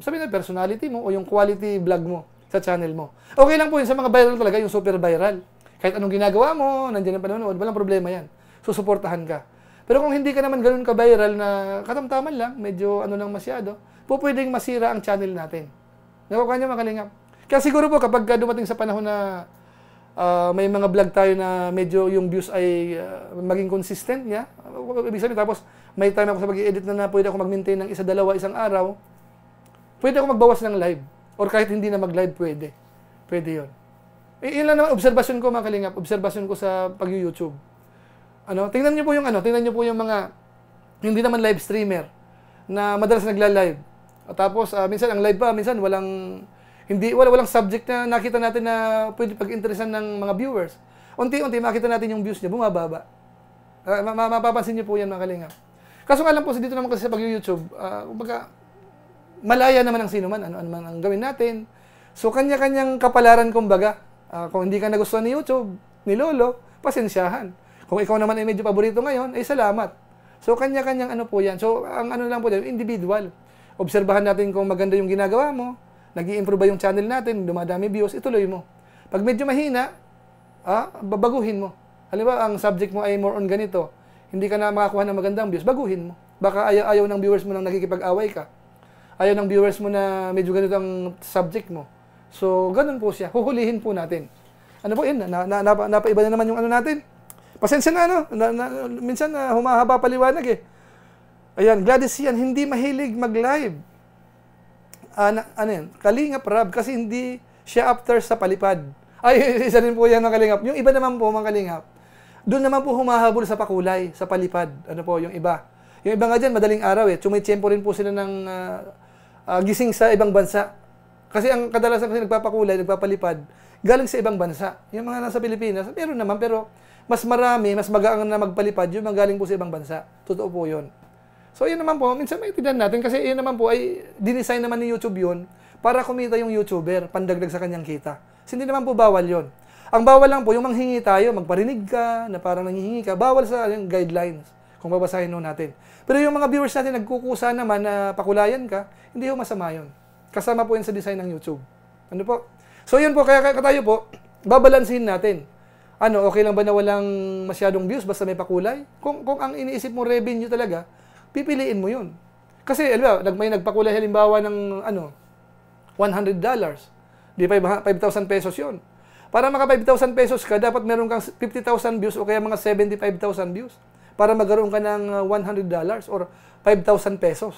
sabi na, personality mo o yung quality vlog mo sa channel mo. Okay lang po yun sa mga viral talaga, yung super viral. Kahit anong ginagawa mo, nandiyan ang panonood, walang problema yan. Susuportahan ka. Pero kung hindi ka naman ganoon ka-viral na katamtaman lang, medyo ano lang masyado, po pwedeng masira ang channel natin. Nakukuha niyo makalingap. Kaya siguro po kapag dumating sa panahon na uh, may mga vlog tayo na medyo yung views ay uh, maging consistent niya, ibig sabihin tapos may time ako sa pag-edit na, na pwede ako mag-maintain ng isa, dalawa, isang araw, pwede ako magbawas ng live. Or kahit hindi na mag-live, pwede. Pwede yon. Eh, yun lang naman, observation ko mga kalingap, observation ko sa pag-YouTube. Ano, tingnan niyo po yung ano, tingnan niyo po yung mga hindi naman live streamer na madalas nagla-live. At tapos uh, minsan ang live pa, minsan walang hindi wala walang subject na nakita natin na pwede pag-interesan ng mga viewers. Unti-unti makita natin yung views niya bumababa. Uh, mapapansin niyo po yan mga kalingap. Kaso nga lang po, dito naman kasi sa pag-YouTube, uh, kumbaga, malaya naman ang sino man, ano, ano man ang gawin natin. So, kanya-kanyang kapalaran, kumbaga. Uh, kung hindi ka nagustuhan ni YouTube, ni Lolo, pasensyahan. Kung ikaw naman ay medyo paborito ngayon, ay salamat. So, kanya-kanyang ano po yan. So, ang ano lang po yan, individual. Obserbahan natin kung maganda yung ginagawa mo, nag improve ba yung channel natin, dumadami views, ituloy mo. Pag medyo mahina, ah, babaguhin mo. Halimbawa, ang subject mo ay more on ganito hindi ka na makakuha ng magandang views, baguhin mo. Baka ayaw, ayaw ng viewers mo nang nakikipag-away ka. Ayaw ng viewers mo na medyo ganito ang subject mo. So, ganun po siya. Huhulihin po natin. Ano po yun? Na, na, na, napaiba na naman yung ano natin. Pasensya na, ano? Na, na, minsan na uh, humahaba paliwanag eh. Ayan, Gladys yan, hindi mahilig mag-live. Uh, na, ano yan? Kalingap Rab, kasi hindi siya after sa palipad. Ay, isa rin po yan ng kalingap. Yung iba naman po, mga kalingap, doon naman po humahabol sa pakulay, sa palipad. Ano po, yung iba. Yung iba nga dyan, madaling araw eh. Tumitsyempo rin po sila ng uh, uh, gising sa ibang bansa. Kasi ang kadalasan kasi nagpapakulay, nagpapalipad, galing sa ibang bansa. Yung mga nasa Pilipinas, meron naman, pero mas marami, mas magaang na magpalipad, yung mga galing po sa ibang bansa. Totoo po yun. So, yun naman po, minsan may tignan natin kasi yun naman po ay dinesign naman ni YouTube yun para kumita yung YouTuber, pandagdag sa kanyang kita. So, hindi naman po bawal yon ang bawal lang po, yung manghingi tayo, magparinig ka, na parang nanghihingi ka, bawal sa yung guidelines, kung babasahin nun natin. Pero yung mga viewers natin nagkukusa naman na pakulayan ka, hindi ho masama yun. Kasama po yan sa design ng YouTube. Ano po? So yun po, kaya, kaya tayo po, babalansin natin. Ano, okay lang ba na walang masyadong views basta may pakulay? Kung, kung ang iniisip mo revenue talaga, pipiliin mo yun. Kasi, alam mo, may nagpakulay halimbawa ng, ano, $100. Di 5,000 pesos yun. Para maka 5,000 pesos ka, dapat meron kang 50,000 views o kaya mga 75,000 views para magkaroon ka ng $100 or 5,000 pesos.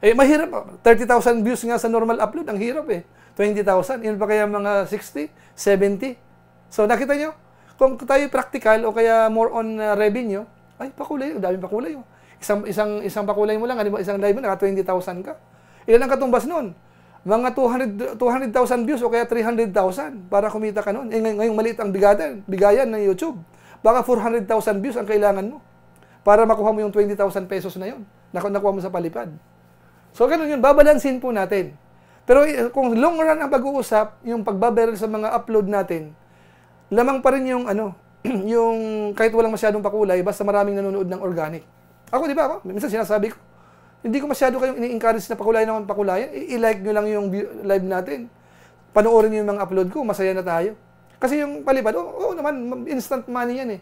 Eh, mahirap. 30,000 views nga sa normal upload. Ang hirap eh. 20,000. Yun pa kaya mga 60, 70. So, nakita nyo? Kung tayo practical o kaya more on uh, revenue, ay, pakulay. Ang daming pakulay. Isang, isang, isang pakulay mo lang, isang live mo, naka 20,000 ka. Ilan ang katumbas nun? Mga 200 200,000 views o kaya 300,000 para kumita ka noon. Eh, ngayong maliit ang bigayan, bigayan ng YouTube. Baka 400,000 views ang kailangan mo para makuha mo yung 20,000 pesos na yun. Naku nakuha mo sa palipad. So, ganun yun. Babalansin po natin. Pero eh, kung long run ang pag-uusap, yung pagbabarrel sa mga upload natin, lamang pa rin yung ano, yung kahit walang masyadong pakulay, basta maraming nanonood ng organic. Ako, di ba ako? Minsan sinasabi ko, hindi ko masyado kayong ini-encourage na pakulay naman pakulay. I-like nyo lang yung live natin. Panoorin nyo yung mga upload ko, masaya na tayo. Kasi yung palipad, oo, oh, oh, naman, instant money yan eh.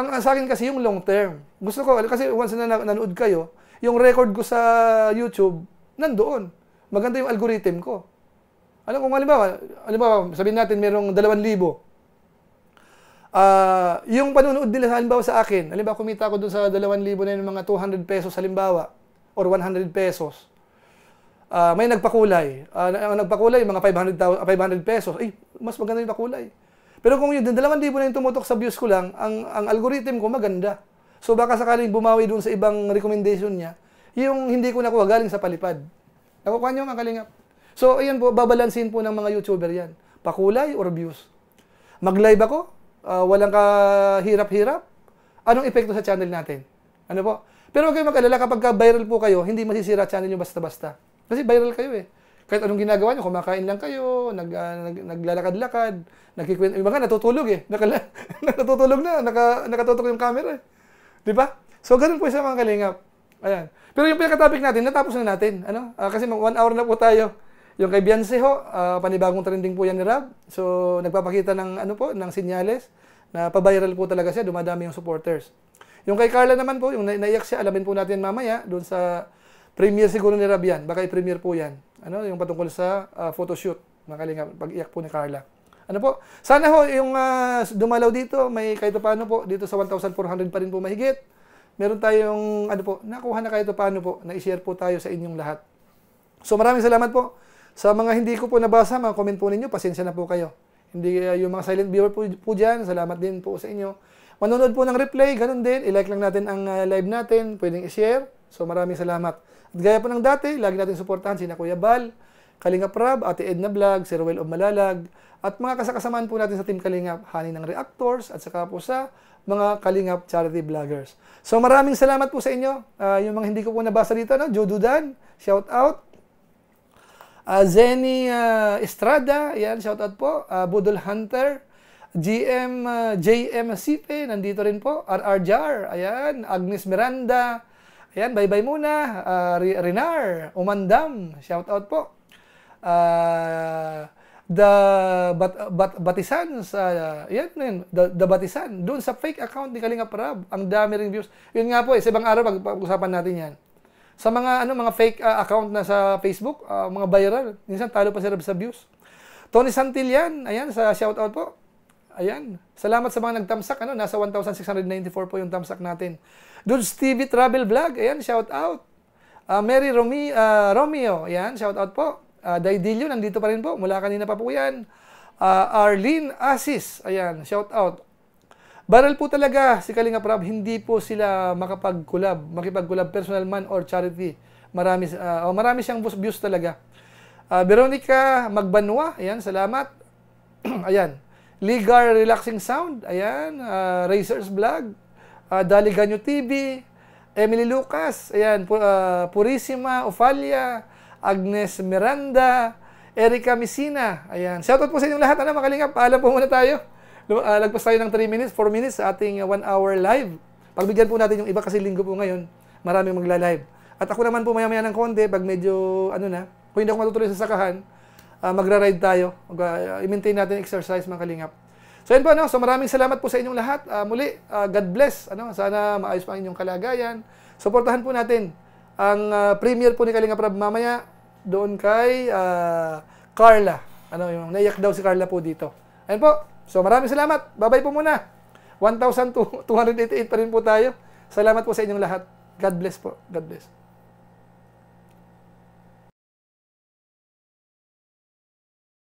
Ang, sa akin kasi yung long term. Gusto ko, kasi once na nanood kayo, yung record ko sa YouTube, nandoon. Maganda yung algorithm ko. Alam kung halimbawa, halimbawa, sabihin natin merong 2,000 uh, yung panunood nila halimbawa sa akin, halimbawa kumita ako dun sa 2,000 na yung mga 200 pesos halimbawa, or 100 pesos, uh, may nagpakulay. Uh, ang nagpakulay, mga 500, 500 pesos, ay, mas maganda yung pakulay. Pero kung yun, 2,000 na yung tumutok sa views ko lang, ang, ang algorithm ko maganda. So baka sakaling bumawi dun sa ibang recommendation niya, yung hindi ko nakuha galing sa palipad. Nakukuha niyo mga kalingap. So, ayan po, babalansin po ng mga YouTuber yan. Pakulay or views. Mag-live ako, uh, walang kahirap-hirap, anong epekto sa channel natin? Ano po? Pero huwag kayong mag-alala, kapag ka viral po kayo, hindi masisira channel nyo basta-basta. Kasi viral kayo eh. Kahit anong ginagawa nyo, kumakain lang kayo, nag, uh, nag, naglalakad-lakad, nagkikwento, yung mga natutulog eh. Nakala, natutulog na, naka, nakatutok yung camera eh. Di ba? So, ganun po sa mga kalingap. Ayan. Pero yung pinaka-topic natin, natapos na natin. Ano? Uh, kasi mag one hour na po tayo. Yung kay Beyonce ho, uh, panibagong trending po yan ni Rab. So, nagpapakita ng ano po, ng sinyales na pa-viral po talaga siya, dumadami yung supporters. Yung kay Carla naman po, yung na naiyak siya, alamin po natin mamaya doon sa premiere siguro ni Rab yan. Baka i-premiere po yan. Ano, yung patungkol sa uh, photoshoot, makalinga, pag-iyak po ni Carla. Ano po? Sana ho, yung uh, dumalaw dito, may kahit paano po, dito sa 1,400 pa rin po mahigit. Meron tayong, ano po, nakuha na kahit paano po, na i-share po tayo sa inyong lahat. So maraming salamat po. Sa mga hindi ko po nabasa, mga comment po ninyo, pasensya na po kayo. Hindi uh, yung mga silent viewer po, po dyan, salamat din po sa inyo. Manonood po ng replay, ganun din. I-like lang natin ang uh, live natin, pwedeng i-share. So maraming salamat. At gaya po ng dati, lagi natin suportahan sina Kuya Bal, Kalinga Prab, Ate Edna Vlog, Sir Will of Malalag, at mga kasakasamaan po natin sa Team Kalingap, Hani ng Reactors, at saka po sa mga Kalingap Charity Vloggers. So maraming salamat po sa inyo. Uh, yung mga hindi ko po nabasa dito, no? Joe Dudan, shout out. Uh, Zenny uh, Estrada, ayan, shout out po. Uh, Budol Hunter, GM, uh, JM Sipe, nandito rin po. RR Jar, ayan. Agnes Miranda, ayan, bye-bye muna. Uh, Renar, Umandam, shout out po. Uh, the bat, bat, Batisans, uh, yan, the, the Batisan, doon sa fake account ni Kalinga Parab, ang dami ring views. Yun nga po, eh, sa ibang araw, pag-usapan natin yan. Sa mga ano mga fake uh, account na sa Facebook, uh, mga viral, minsan talo pa sila sa views. Tony Santillan, ayan sa shoutout po. Ayan. Salamat sa mga nagtamsak ano, nasa 1694 po yung tamsak natin. Dudes TV Travel Vlog, ayan, shout out. Uh, Mary Romi, uh, Romeo, ayan, shout out po. Uh, Daidilio, nandito pa rin po, mula kanina pa po yan. Uh, Arlene Asis, ayan, shout out. Baral po talaga si Kalinga Prab, hindi po sila makapag-collab, makipag-collab personal man or charity. Marami, uh, oh, marami siyang views talaga. Uh, Veronica Magbanwa, ayan, salamat. ayan. Ligar Relaxing Sound, ayan. Uh, Racers Vlog, uh, Dali Ganyo TV, Emily Lucas, ayan. Uh, Purisima, Ofalia, Agnes Miranda, Erika Messina, ayan. Shoutout po sa inyong lahat, ano, makalingap. Paalam po muna tayo uh, lagpas tayo ng 3 minutes, 4 minutes sa ating 1 uh, hour live. Pagbigyan po natin yung iba kasi linggo po ngayon, maraming magla-live. At ako naman po maya-maya ng konti, pag medyo, ano na, kung hindi ako matutuloy sa sakahan, uh, magra-ride tayo. Uh, i-maintain natin exercise mga kalingap. So yun po, ano, so maraming salamat po sa inyong lahat. Ah, muli, ah, God bless. Ano, sana maayos pa ang inyong kalagayan. Suportahan po natin ang ah, premiere po ni Kalinga Prab mamaya doon kay ah, Carla. Ano, yung naiyak daw si Carla po dito. Ayun po. So maraming salamat. Bye-bye po muna. 1,288 pa rin po tayo. Salamat po sa inyong lahat. God bless po. God bless.